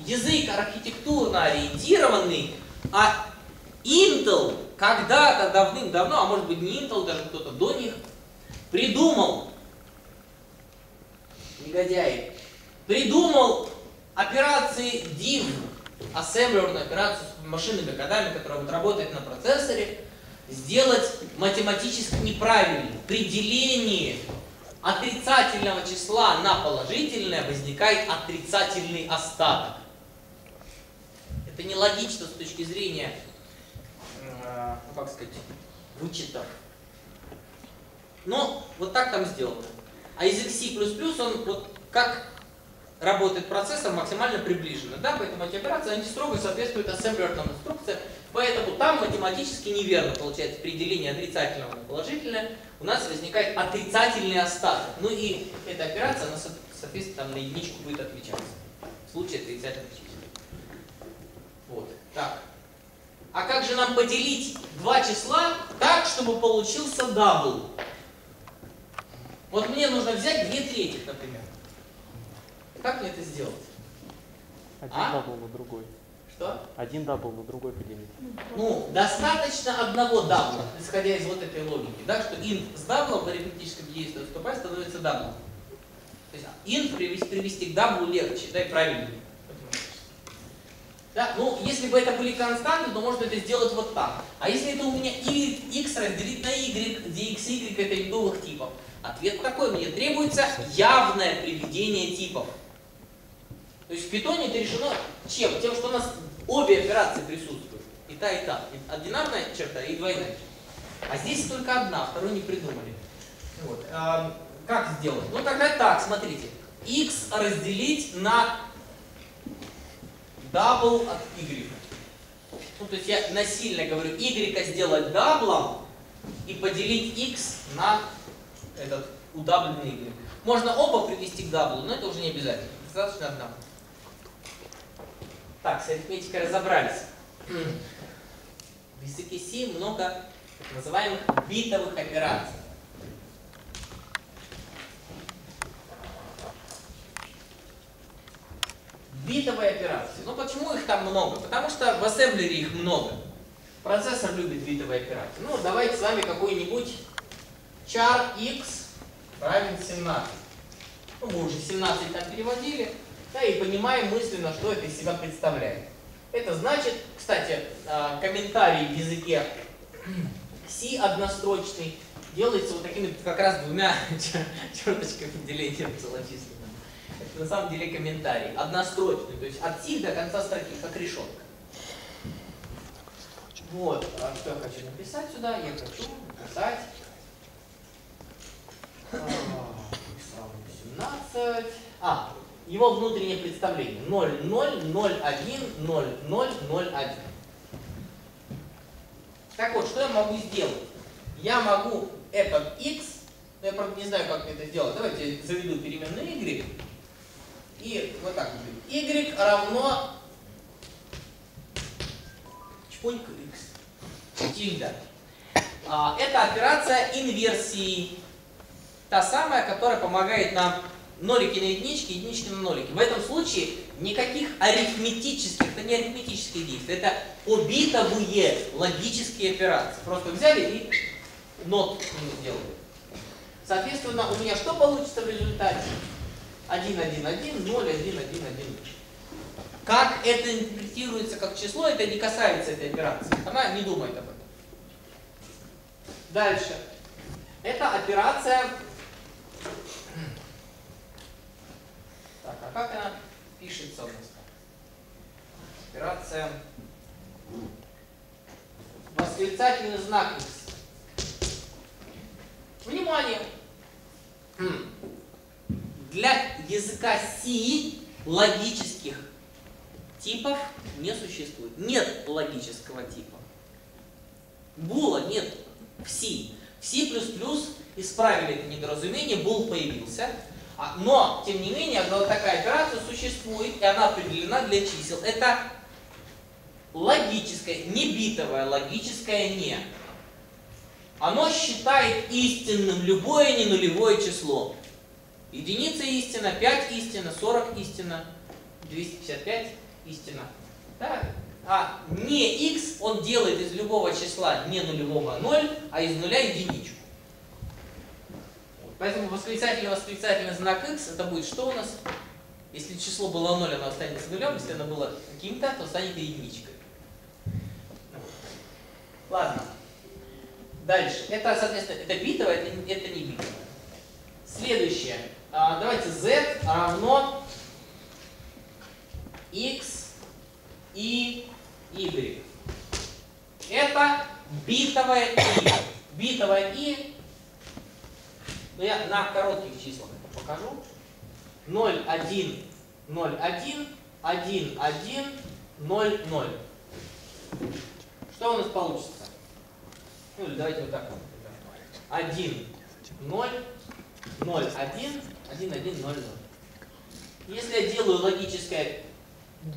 язык архитектурно ориентированный, а Intel когда-то давным-давно, а может быть не Intel, даже кто-то до них, придумал, негодяй, придумал операции div, ассемблерную операцию с машинными кодами, которая вот работает на процессоре, сделать математически неправильно. При делении отрицательного числа на положительное возникает отрицательный остаток. Это нелогично с точки зрения, ну как сказать, вычетов. Но вот так там сделано. А язык C++, он вот как работает процессор максимально приближенно. Да? Поэтому эти операции, они строго соответствуют ассемблерным инструкциям. Поэтому там математически неверно получается при делении отрицательного на положительное. У нас возникает отрицательный остаток. Ну и эта операция, она, соответственно, там на единичку будет отличаться. В случае отрицательных чисел. Вот. Так. А как же нам поделить два числа так, чтобы получился double? Вот мне нужно взять две третьих, например. Как мне это сделать? Один А? double на другой. Что? Один double на другой поделить. Ну, достаточно одного double а, исходя из вот этой логики, да, что int с double ом в арифметическом действии вступая становится double ом. То есть int привести, привести к даблу легче, да, и правильнее. Да, ну, если бы это были константы, то можно это сделать вот так. А если это у меня y, x разделить на y, где x, y это индовых типов? Ответ такой, мне требуется явное приведение типов. То есть в питоне это решено чем? Тем, что у нас обе операции присутствуют. И та, и та. И одинарная черта, и двойная черта. А здесь только одна, вторую не придумали. Вот. А, как сделать? Ну тогда так, смотрите. x разделить на double от y. Ну, то есть я насильно говорю y сделать double ом и поделить x на этот удабленный y. Можно оба привести к double у, но это уже не обязательно. Достаточно одного. Так, с арифметикой разобрались. В языке C много так называемых битовых операций. Битовые операции. Ну почему их там много? Потому что в ассемблере их много. Процессор любит битовые операции. Ну давайте с вами какой-нибудь char x равен 17. Ну, мы уже 17 там переводили. Да, и понимаем мысленно, что это из себя представляет. Это значит, кстати, а, комментарий в языке C однострочный делается вот такими как раз двумя (laughs) черточками деления целочисленным. Это на самом деле комментарий. Однострочный, то есть от C до конца строки, как решетка. Вот, а что я хочу написать сюда? Я хочу написать а, 17. А, его внутреннее представление. 0, 0, 0, 1, 0, 0, 0, 1. Так вот, что я могу сделать? Я могу этот x, но я правда не знаю, как это сделать. Давайте я заведу переменную y. И вот так будет. y равно чпонька x. Тильда. А, это операция инверсии. Та самая, которая помогает нам нолики на единички, единички на нолики. В этом случае никаких арифметических, это не арифметические действия, это побитовые логические операции. Просто взяли и нот сделали. Соответственно, у меня что получится в результате? 1, 1, 1, 0, 1, 1, 1. Как это интерпретируется как число, это не касается этой операции. Она не думает об этом. Дальше. Это операция Так, а как она пишется у нас? Операция восклицательный знак X. Внимание! Для языка C логических типов не существует. Нет логического типа. Була нет в C. В C++ исправили это недоразумение, был появился. А, но, тем не менее, вот такая операция существует, и она определена для чисел. Это логическое, не битовое, логическое не. Оно считает истинным любое ненулевое число. Единица истина, 5 истина, 40 истина, 255 истина. Да? А не x он делает из любого числа не нулевого 0, а из нуля единичку. Поэтому восклицательный восклицательный знак x это будет что у нас? Если число было 0, оно останется нулем, если оно было каким-то, то станет единичкой. Ладно. Дальше. Это, соответственно, это битовое, это, это не битовое. Следующее. А, давайте z равно x и y. Это битовое и. Битовое и, ну я на коротких числах покажу. 0, 1, 0, 1, 1, 1, 0, 0. Что у нас получится? Ну или давайте вот так. 1, 0, 0, 1, 1, 1, 0, 0. Если я делаю логическое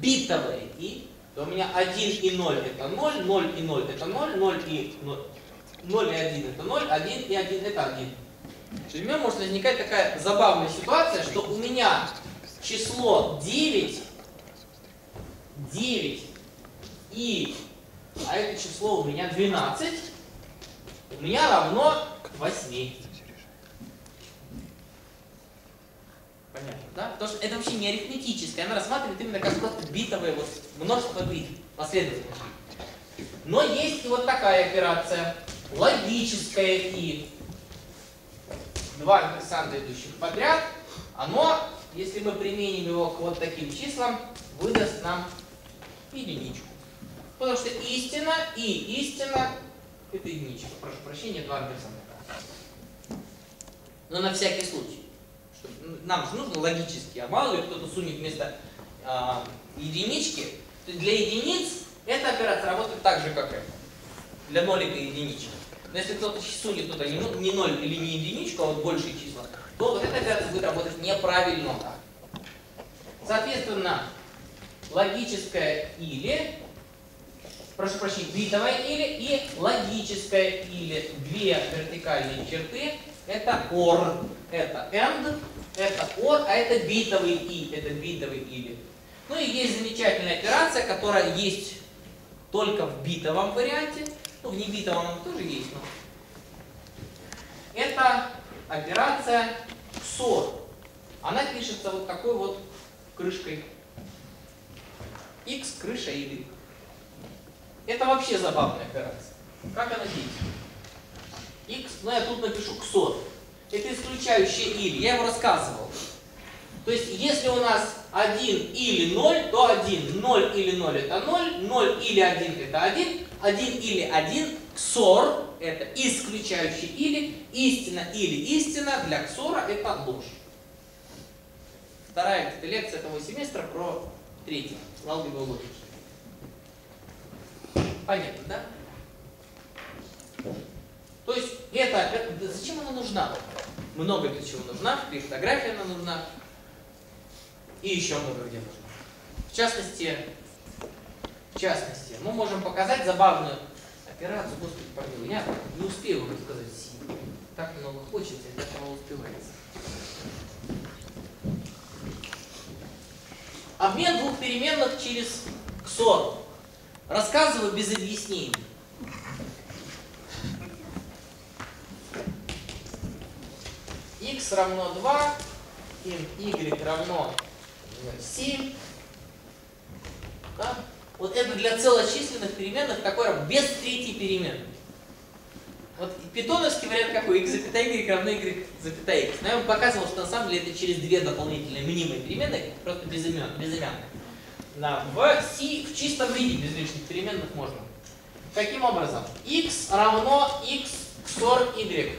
битовое и, то у меня 1 и 0 это 0, 0 и 0 это 0, 0 и 0, 0 и 1 это 0, 1 и 1 это 1. То есть у меня может возникать такая забавная ситуация, что у меня число 9, 9 и, а это число у меня 12, у меня равно 8. Понятно, да? Потому что это вообще не арифметическое, она рассматривает именно как просто битовое вот множество бит, последовательно. Но есть и вот такая операция, логическая и. Два импрессанта, идущих подряд, оно, если мы применим его к вот таким числам, выдаст нам единичку. Потому что истина и истина это единичка. Прошу прощения, два импрессанта. Но на всякий случай нам же нужно логически, а мало кто-то сунет вместо э, единички, то для единиц эта операция работает так же, как это. Для нолика и единички. Но если кто-то сунет туда не, не ноль или не единичку, а вот большие числа, то вот эта операция будет работать неправильно. Соответственно, логическое или, прошу прощения, битовое или и логическое или две вертикальные черты это OR, это AND, это OR, а это битовый и, это битовый или. Ну и есть замечательная операция, которая есть только в битовом варианте, ну в небитовом она тоже есть, но это операция XOR. Она пишется вот такой вот крышкой. X, крыша, Y. Это вообще забавная операция. Как она действует? x, ну я тут напишу XOR. Это исключающее или. Я его рассказывал. То есть, если у нас 1 или 0, то 1. 0 или 0 это 0, 0 или 1 это 1, 1 или 1, XOR это исключающий или, истина или истина для XOR это ложь. Вторая лекция этого семестра про третий, алгебру логики. Понятно, да? То есть это, это зачем она нужна? Много для чего нужна, криптография она нужна, и еще много где нужна. В частности, в частности, мы можем показать забавную операцию, господи, помилуй, я не успею вам рассказать все. Так много хочется, и так мало успевается. Обмен двух переменных через XOR. Рассказываю без объяснений. X равно 2, y равно 7. Да? Вот это для целочисленных переменных такой без третьей переменной. Вот питоновский вариант какой? x запятая y равно y запятая x. Но я вам показывал, что на самом деле это через две дополнительные мнимые переменные, просто без имен, безымянные. Да. В C в чистом виде без лишних переменных можно. Каким образом? x равно x XOR y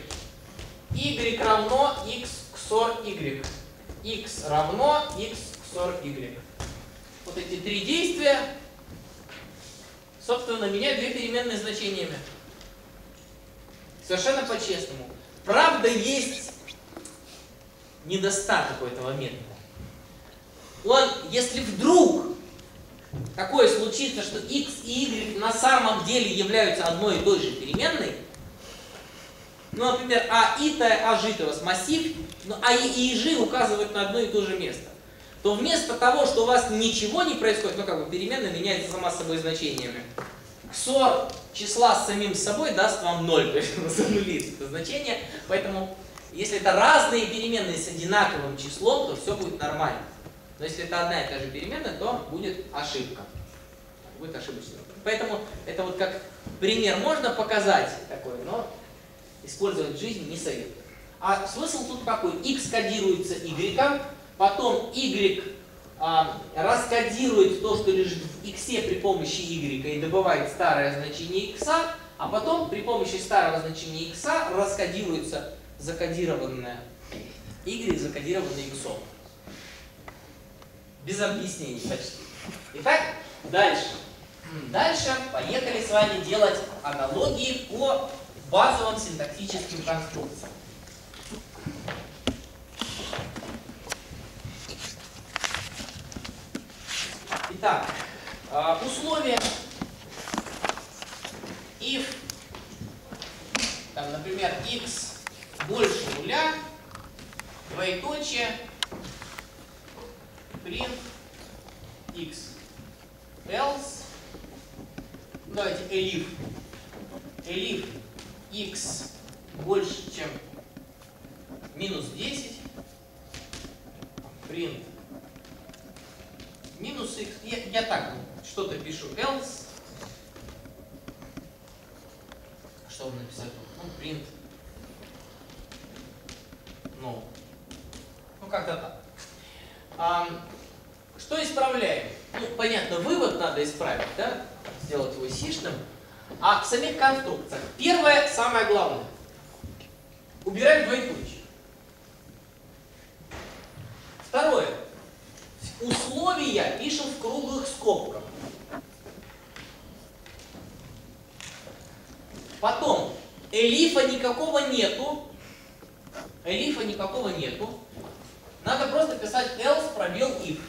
y равно x XOR y. x равно x XOR y. Вот эти три действия, собственно, меняют две переменные значениями. Совершенно по-честному. Правда, есть недостаток у этого метода. Он, если вдруг такое случится, что x и y на самом деле являются одной и той же переменной, ну, например, А итая, А у вас массив, но А и Ижи указывают на одно и то же место. То вместо того, что у вас ничего не происходит, ну как бы переменная меняется сама собой значениями, XOR числа с самим собой даст вам 0, то есть занулит это значение. Поэтому, если это разные переменные с одинаковым числом, то все будет нормально. Но если это одна и та же переменная, то будет ошибка. будет ошибочный. Поэтому это вот как пример можно показать такой, но использовать в жизни не советую. А смысл тут какой? x кодируется y, потом y а, раскодирует то, что лежит в x при помощи y и добывает старое значение x, а потом при помощи старого значения x раскодируется закодированное y, закодированное x. Без объяснений почти. Итак, дальше. Дальше поехали с вами делать аналогии по базовым синтаксическим конструкциям. Итак, а, условия if, там, например, x больше нуля, двоеточие, print x else, давайте elif, elif x больше, чем минус 10, print минус x, я, я так что-то пишу else, что написать? Ну, print no. Ну, как-то так. А, что исправляем? Ну, понятно, вывод надо исправить, да? Сделать его сишным. В самих конструкциях. Первое, самое главное. Убираем двоеточие. Второе. Условия пишем в круглых скобках. Потом, элифа никакого нету. Элифа никакого нету. Надо просто писать else пробел if.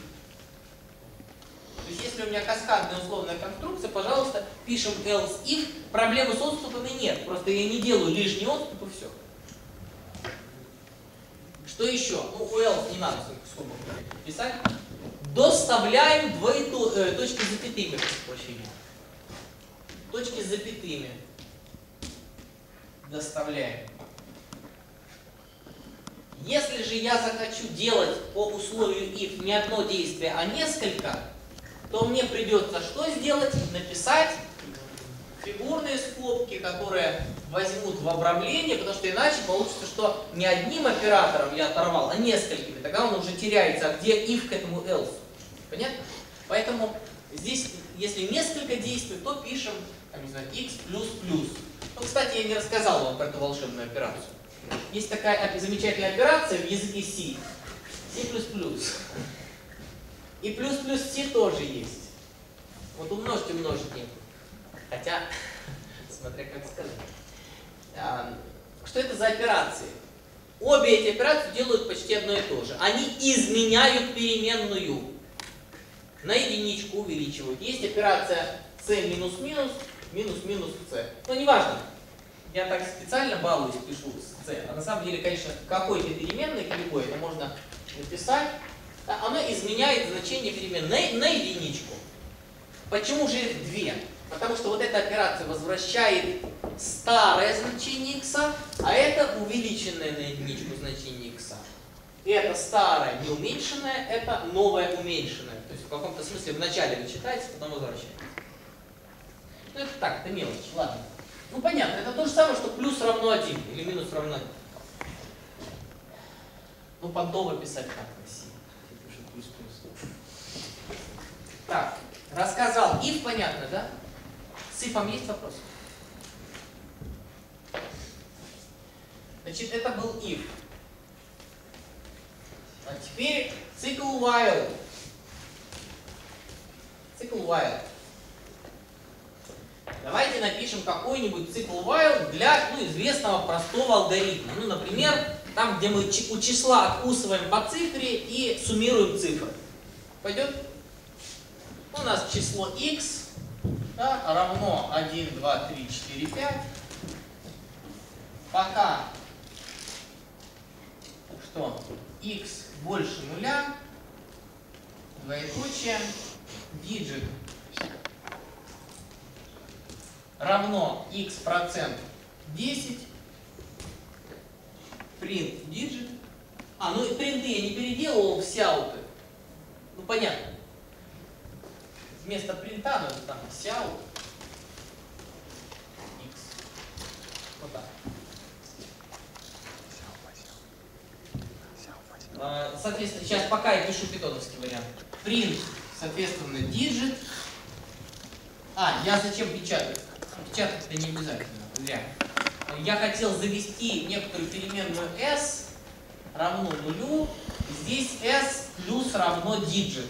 То есть если у меня каскадная условная конструкция, пожалуйста, пишем else if. Проблемы с отступами нет. Просто я не делаю лишний отступ и все. Что еще? Ну, у else не надо скобок писать. Доставляем двоето, э, точки с запятыми, прошу прощения. Точки с запятыми. Доставляем. Если же я захочу делать по условию if не одно действие, а несколько, то мне придется что сделать? Написать фигурные скобки, которые возьмут в обрамление, потому что иначе получится, что не одним оператором я оторвал, а несколькими. Тогда он уже теряется, а где if к этому else. Понятно? Поэтому здесь, если несколько действий, то пишем, там, не знаю, x плюс плюс. Ну, кстати, я не рассказал вам про эту волшебную операцию. Есть такая замечательная операция в языке C. C++. И плюс-плюс C тоже есть. Вот умножьте множители. Хотя, (laughs) смотря как сказать. А, что это за операции? Обе эти операции делают почти одно и то же. Они изменяют переменную. На единичку увеличивают. Есть операция c минус-минус, минус-минус c. Но неважно. Я так специально балуюсь, пишу с c. А на самом деле, конечно, какой-то переменной, любой, это можно написать. Оно изменяет значение переменной на, единичку. Почему же две? Потому что вот эта операция возвращает старое значение x, а это увеличенное на единичку значение x. И это старое не уменьшенное, это новое уменьшенное. То есть в каком-то смысле вначале вы читаете, потом возвращаете. Ну это так, это мелочь, ладно. Ну понятно, это то же самое, что плюс равно 1 или минус равно 1. Ну понтово писать так красиво. Плюс, плюс. Так, рассказал. If понятно, да? С ифом есть вопрос? Значит, это был if. А теперь цикл while. Цикл while. Давайте напишем какой-нибудь цикл while для ну, известного простого алгоритма. Ну, например, там, где мы у числа откусываем по цифре и суммируем цифры. Пойдет? У нас число x да, равно 1, 2, 3, 4, 5. Пока что x больше нуля, двоеточие, digit равно x процент 10, print digit. А, ну и принты я не переделывал в сяуты. Ну понятно. Вместо принта, ну там сяо x. Вот так. А, Соответственно, сейчас пока я пишу питоновский вариант. Print, соответственно, digit. А, я зачем печатаю? Печатать это не обязательно. Зря. Я хотел завести некоторую переменную s равно нулю. Здесь s плюс равно digit.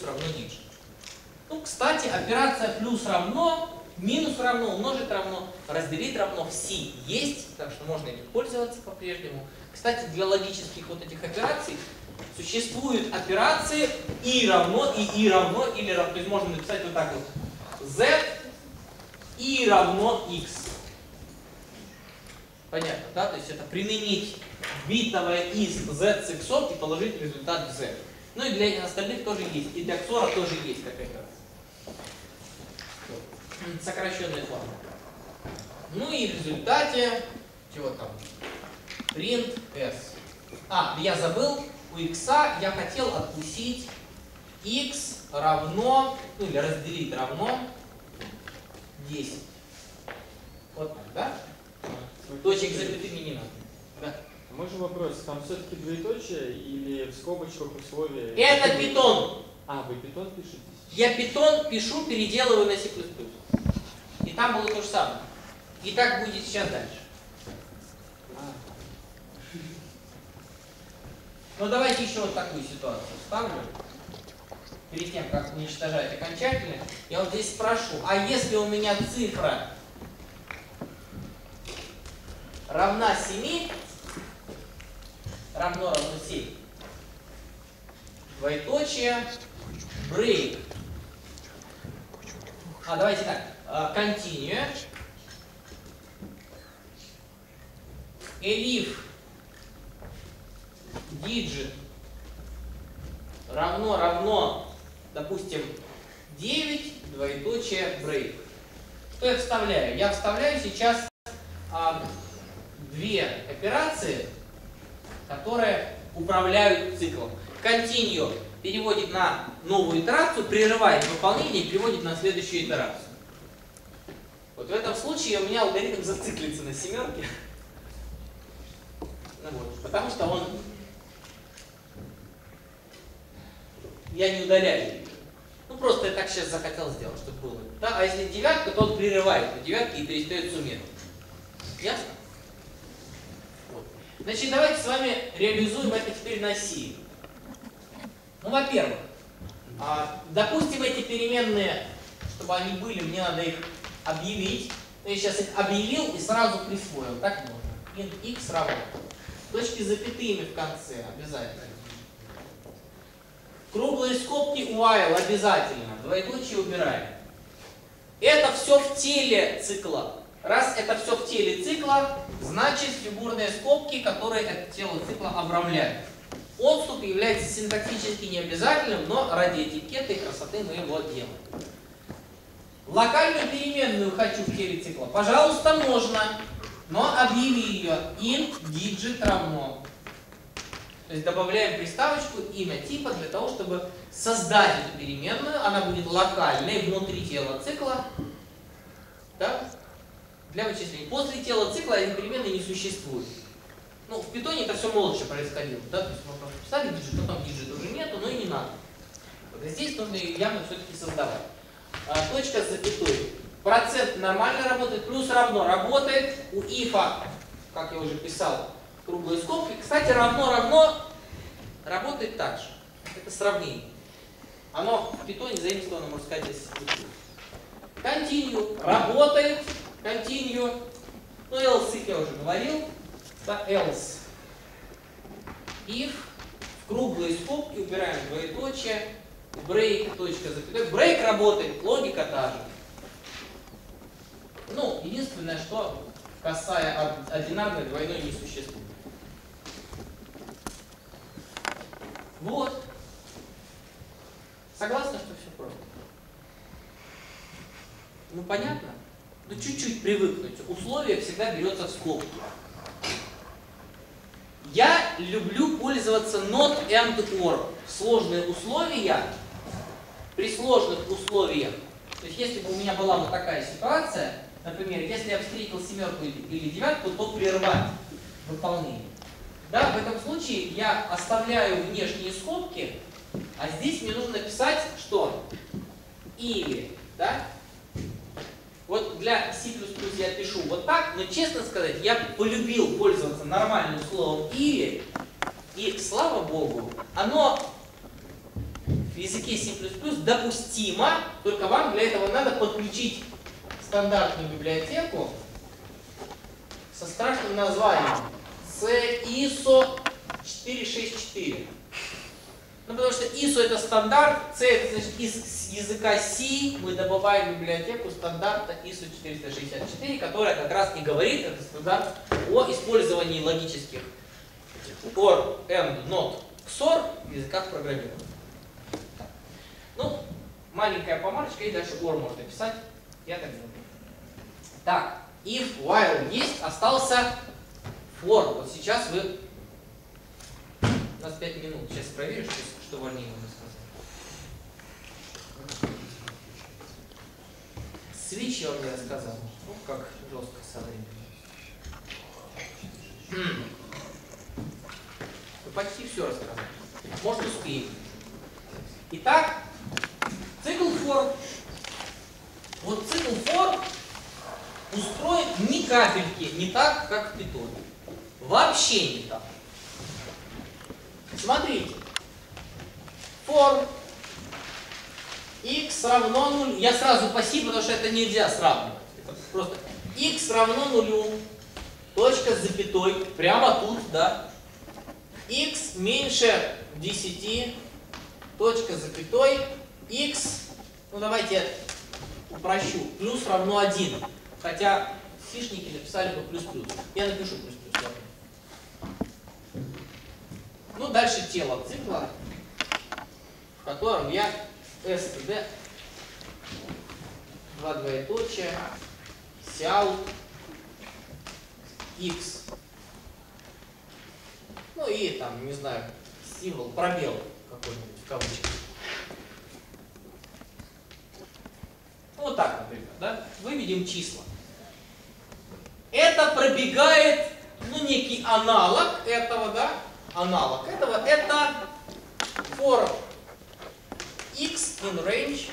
Плюс равно digit. Ну, кстати, операция плюс равно Минус равно, умножить равно, разделить равно, все есть, так что можно ими пользоваться по-прежнему. Кстати, для логических вот этих операций существуют операции и равно, и и равно, или равно. То есть можно написать вот так вот. z и равно x. Понятно, да? То есть это применить битовое из z с x и положить результат в z. Ну и для остальных тоже есть. И для XOR тоже есть какая-то сокращенная форма. Ну и в результате, чего там, print s. А, я забыл, у x я хотел откусить x равно, ну или разделить равно 10. Вот так, да? Точек запятыми не надо. А можно вопрос, там все-таки двоеточие или в скобочках условия? Это питон. А, вы питон пишете? Я питон пишу, переделываю на C++. И там было то же самое. И так будет сейчас дальше. Ну давайте еще вот такую ситуацию ставлю. Перед тем, как уничтожать окончательно, я вот здесь спрошу, а если у меня цифра равна 7, равно равно 7, двоеточие, break. А давайте так, uh, continue. elif digit равно равно, допустим, 9, двоеточие break. Что я вставляю? Я вставляю сейчас а, две операции, которые управляют циклом. Continue переводит на новую итерацию, прерывает выполнение и переводит на следующую итерацию. Вот в этом случае у меня алгоритм зациклится на семерке. Ну вот, потому что он... Я не удаляю. Ну просто я так сейчас захотел сделать, чтобы было. Да? А если девятка, то он прерывает на девятке и перестает суммировать. Ясно? Значит, давайте с вами реализуем это теперь на C. Ну, во-первых, а, допустим, эти переменные, чтобы они были, мне надо их объявить. Я сейчас их объявил и сразу присвоил. Так можно. int x равно. Точки запятыми в конце обязательно. Круглые скобки while обязательно. Двоеточие убираем. Это все в теле цикла. Раз это все в теле цикла, значит фигурные скобки, которые это тело цикла обрамляют. Отступ является синтаксически необязательным, но ради этикеты и красоты мы его делаем. Локальную переменную хочу в теле цикла. Пожалуйста, можно, но объяви ее int digit равно. То есть добавляем приставочку имя типа для того, чтобы создать эту переменную. Она будет локальной внутри тела цикла. Да? Для вычисления. После тела цикла этой переменной не существует. Ну, в питоне это все молча происходило, да, то есть мы просто писали digit, потом digit уже нету, но и не надо. Здесь нужно явно все-таки создавать. А, точка с запятой. Процент нормально работает, плюс равно работает. У if а, как я уже писал, круглые скобки. Кстати, равно равно работает так же. Это сравнение. Оно в питоне заимствовано, можно сказать, из Continue. Работает. Continue. Ну, else я уже говорил да, else. If в круглые скобки убираем двоеточие, break, точка, запятая. Break работает, логика та же. Ну, единственное, что касая одинарной двойной не существует. Вот. Согласны, что все просто? Ну, понятно? Ну, чуть-чуть привыкнуть. Условие всегда берется в скобки. Я люблю пользоваться not and or. Сложные условия при сложных условиях, то есть если бы у меня была вот такая ситуация, например, если я встретил семерку или девятку, то прервать выполнение. Да, в этом случае я оставляю внешние скобки, а здесь мне нужно написать что? Или, да? Для C++ я пишу вот так, но честно сказать, я полюбил пользоваться нормальным словом или, и слава богу, оно в языке C++ допустимо, только вам для этого надо подключить стандартную библиотеку со страшным названием CISO 464. Ну, потому что ISO это стандарт, C это значит из языка C мы добаваем библиотеку стандарта ISO 464, которая как раз и говорит, это стандарт, о использовании логических OR, AND, NOT, XOR в языках программирования. Ну, маленькая помарочка и дальше OR можно писать. Я так делаю. Так, if, while есть, остался for. Вот сейчас вы... У нас 5 минут. Сейчас проверю, что, что сказать. Свич я вам не рассказал. Ну, как жестко со временем. Ну, почти все рассказал. Может, успеем. Итак, цикл for. Вот цикл for устроен ни капельки не так, как в питоне. Вообще не так. Смотрите. For x равно 0. Я сразу пассив, потому что это нельзя сравнивать. Просто x равно нулю. Точка с запятой. Прямо тут, да. x меньше 10. Точка с запятой. x, ну давайте упрощу, плюс равно 1. Хотя сишники написали бы плюс-плюс. Я напишу плюс-плюс. Ну, дальше тело цикла, в котором я std, два двоеточия, сял, x. Ну и там, не знаю, символ, пробел какой-нибудь в кавычках. Ну, вот так, например, да? Выведем числа. Это пробегает, ну, некий аналог этого, да? Аналог этого, это for in range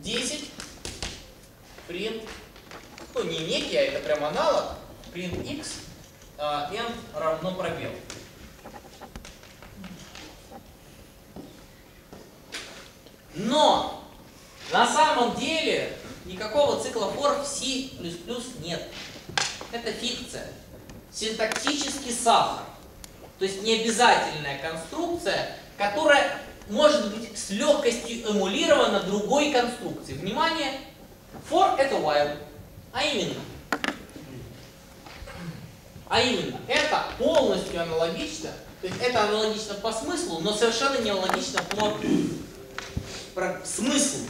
10 print, ну, не некий, а это прям аналог, print x, а, n равно пробел. Но на самом деле никакого цикла for в C++ нет. Это фикция. Синтактический сахар. То есть необязательная конструкция, которая может быть с легкостью эмулирована другой конструкцией. Внимание! For это while. А именно, а именно, это полностью аналогично, то есть это аналогично по смыслу, но совершенно не аналогично по, смыслу.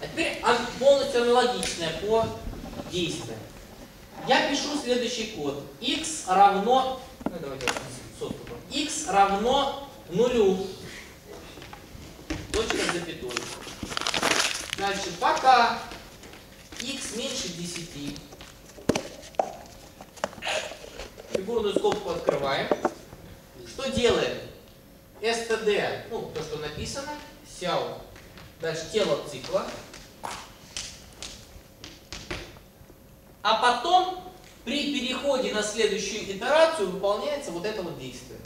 А теперь полностью аналогичное по действиям. Я пишу следующий код. x равно, ну давайте x равно нулю. Точка с запятой. Дальше, пока x меньше 10. Фигурную скобку открываем. Что делаем? std, ну, то, что написано, сяо, дальше тело цикла. А потом при переходе на следующую итерацию выполняется вот это вот действие.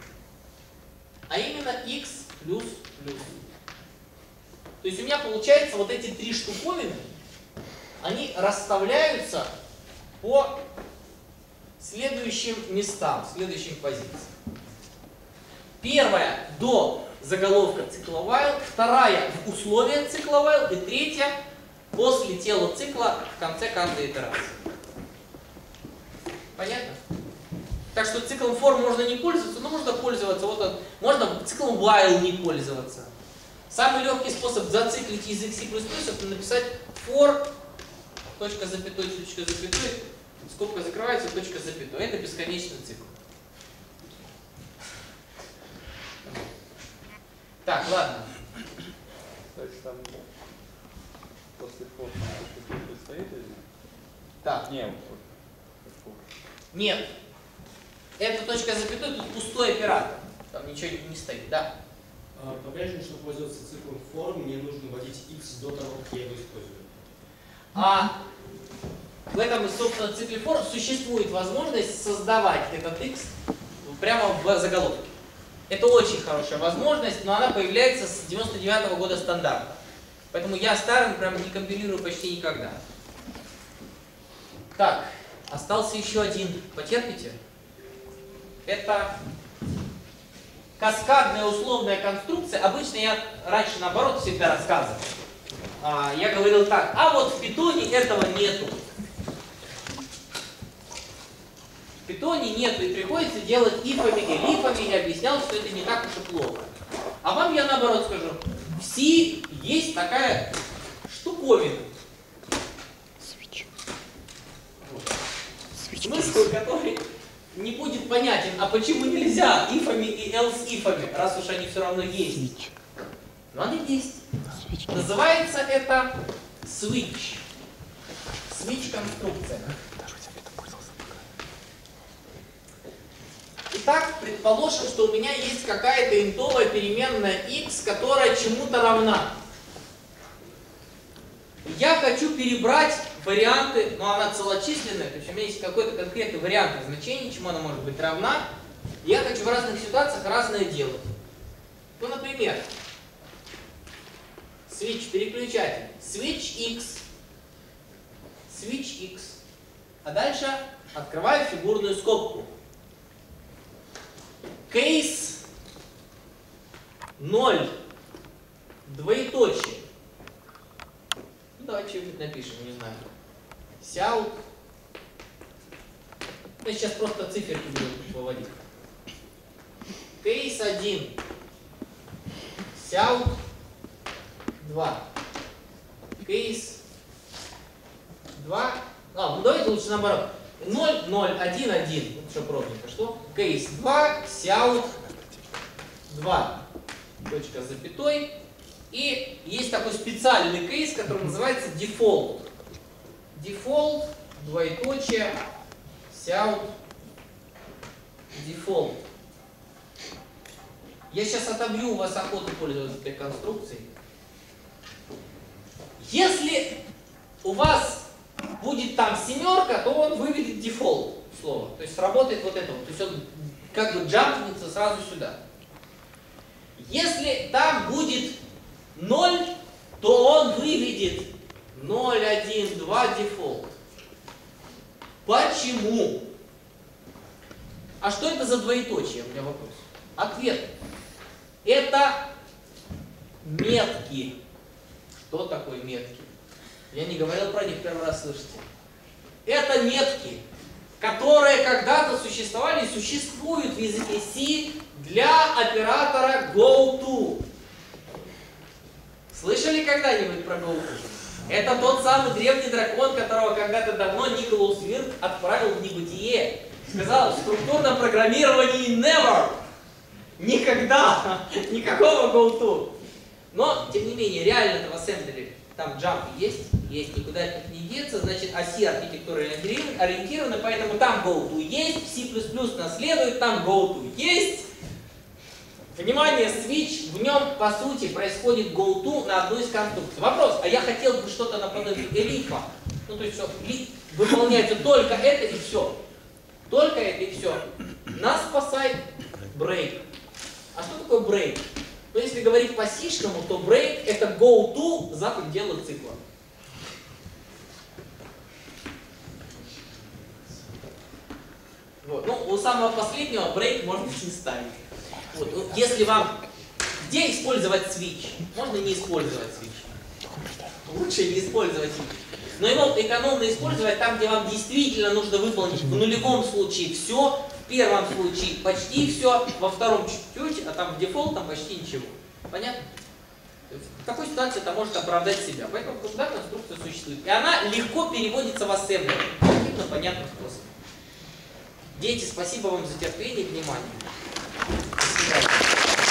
А именно x плюс плюс. То есть у меня получается вот эти три штуковины, они расставляются по следующим местам, следующим позициям. Первая до заголовка цикла while, вторая в условия цикла while и третья после тела цикла в конце каждой итерации. Понятно? Так что циклом for можно не пользоваться, но можно пользоваться. Вот он, можно циклом while не пользоваться. Самый легкий способ зациклить язык C++ это написать for, точка запятой, точка запятой, скобка закрывается, точка запятой. Это бесконечный цикл. Так, ладно. То есть там после for стоит или нет? Так, Не, вот, вот. нет. Это точка запятой, тут пустой оператор. Там ничего не стоит, да. А, По-прежнему, чтобы пользоваться циклом for, мне нужно вводить x до того, как я его использую. А в этом, собственно, цикле for существует возможность создавать этот x прямо в заголовке. Это очень хорошая возможность, но она появляется с 99 года стандарта. Поэтому я старым прям не компилирую почти никогда. Так, остался еще один. Потерпите? Это каскадная условная конструкция. Обычно я раньше наоборот всегда рассказывал. А, я говорил так, а вот в питоне этого нету. В питоне нету и приходится делать ифами и лифами и объяснял, что это не так уж и плохо. А вам я наоборот скажу, в C есть такая штуковина. Смысл, который не будет понятен, а почему нельзя ифами и else ифами, раз уж они все равно есть. Но они есть. Называется это switch. Switch конструкция. Итак, предположим, что у меня есть какая-то интовая переменная x, которая чему-то равна. Я хочу перебрать варианты, но она целочисленная, то есть у меня есть какой-то конкретный вариант значений, чему она может быть равна. Я хочу в разных ситуациях разное делать. Ну, например, switch переключатель, switch x, switch x. А дальше открываю фигурную скобку. Кейс 0, двоеточие. Ну, давайте что-нибудь напишем, не знаю. Сяут. Мы сейчас просто циферки будем выводить. Кейс 1. Сяут 2. Кейс 2. А, ну давайте лучше наоборот. 0, 0, 1, 1. Вот что ровненько. Что? Кейс 2, сяут 2. Точка с запятой. И есть такой специальный кейс, который называется default. Default, двоеточие, сяут, default. Я сейчас отобью у вас охоту пользоваться этой конструкцией. Если у вас будет там семерка, то он выведет дефолт слова. То есть сработает вот это вот. То есть он как бы джампнется сразу сюда. Если там будет 0, то он выведет 0, 1, 2 дефолт. Почему? А что это за двоеточие? У меня вопрос. Ответ. Это метки. Что такое метки? Я не говорил про них, первый раз слышите. Это метки, которые когда-то существовали и существуют в языке C для оператора GoTo. Слышали когда-нибудь про GoTo? Это тот самый древний дракон, которого когда-то давно Николаус Вирт отправил в небытие. Сказал, в структурном программировании never. Никогда. (laughs) Никакого GoTo. Но, тем не менее, реально в ассемблере там jump есть, есть, никуда от не деться, значит, оси архитектуры ориентированы, поэтому там GoTo есть, в C++ наследует, там GoTo есть. Внимание, switch, в нем, по сути, происходит GoTo на одну из конструкций. Вопрос, а я хотел бы что-то наподобие элифа. Ну, то есть, что выполняется только это и все. Только это и все. Нас спасает break. А что такое break? Но если говорить по-сишному, то break это go to за пределы цикла. Вот. Ну, у самого последнего break можно (laughs) не ставить. Вот. Если вам... Где использовать switch? Можно не использовать switch. Лучше не использовать switch. Но его экономно использовать там, где вам действительно нужно выполнить в нулевом случае все, в первом случае почти все, во втором чуть-чуть, а там в дефолтном почти ничего. Понятно? В такой ситуации это может оправдать себя. Поэтому да, конструкция существует. И она легко переводится в ассемблер. Понятным способом. Дети, спасибо вам за терпение и внимание. Спасибо.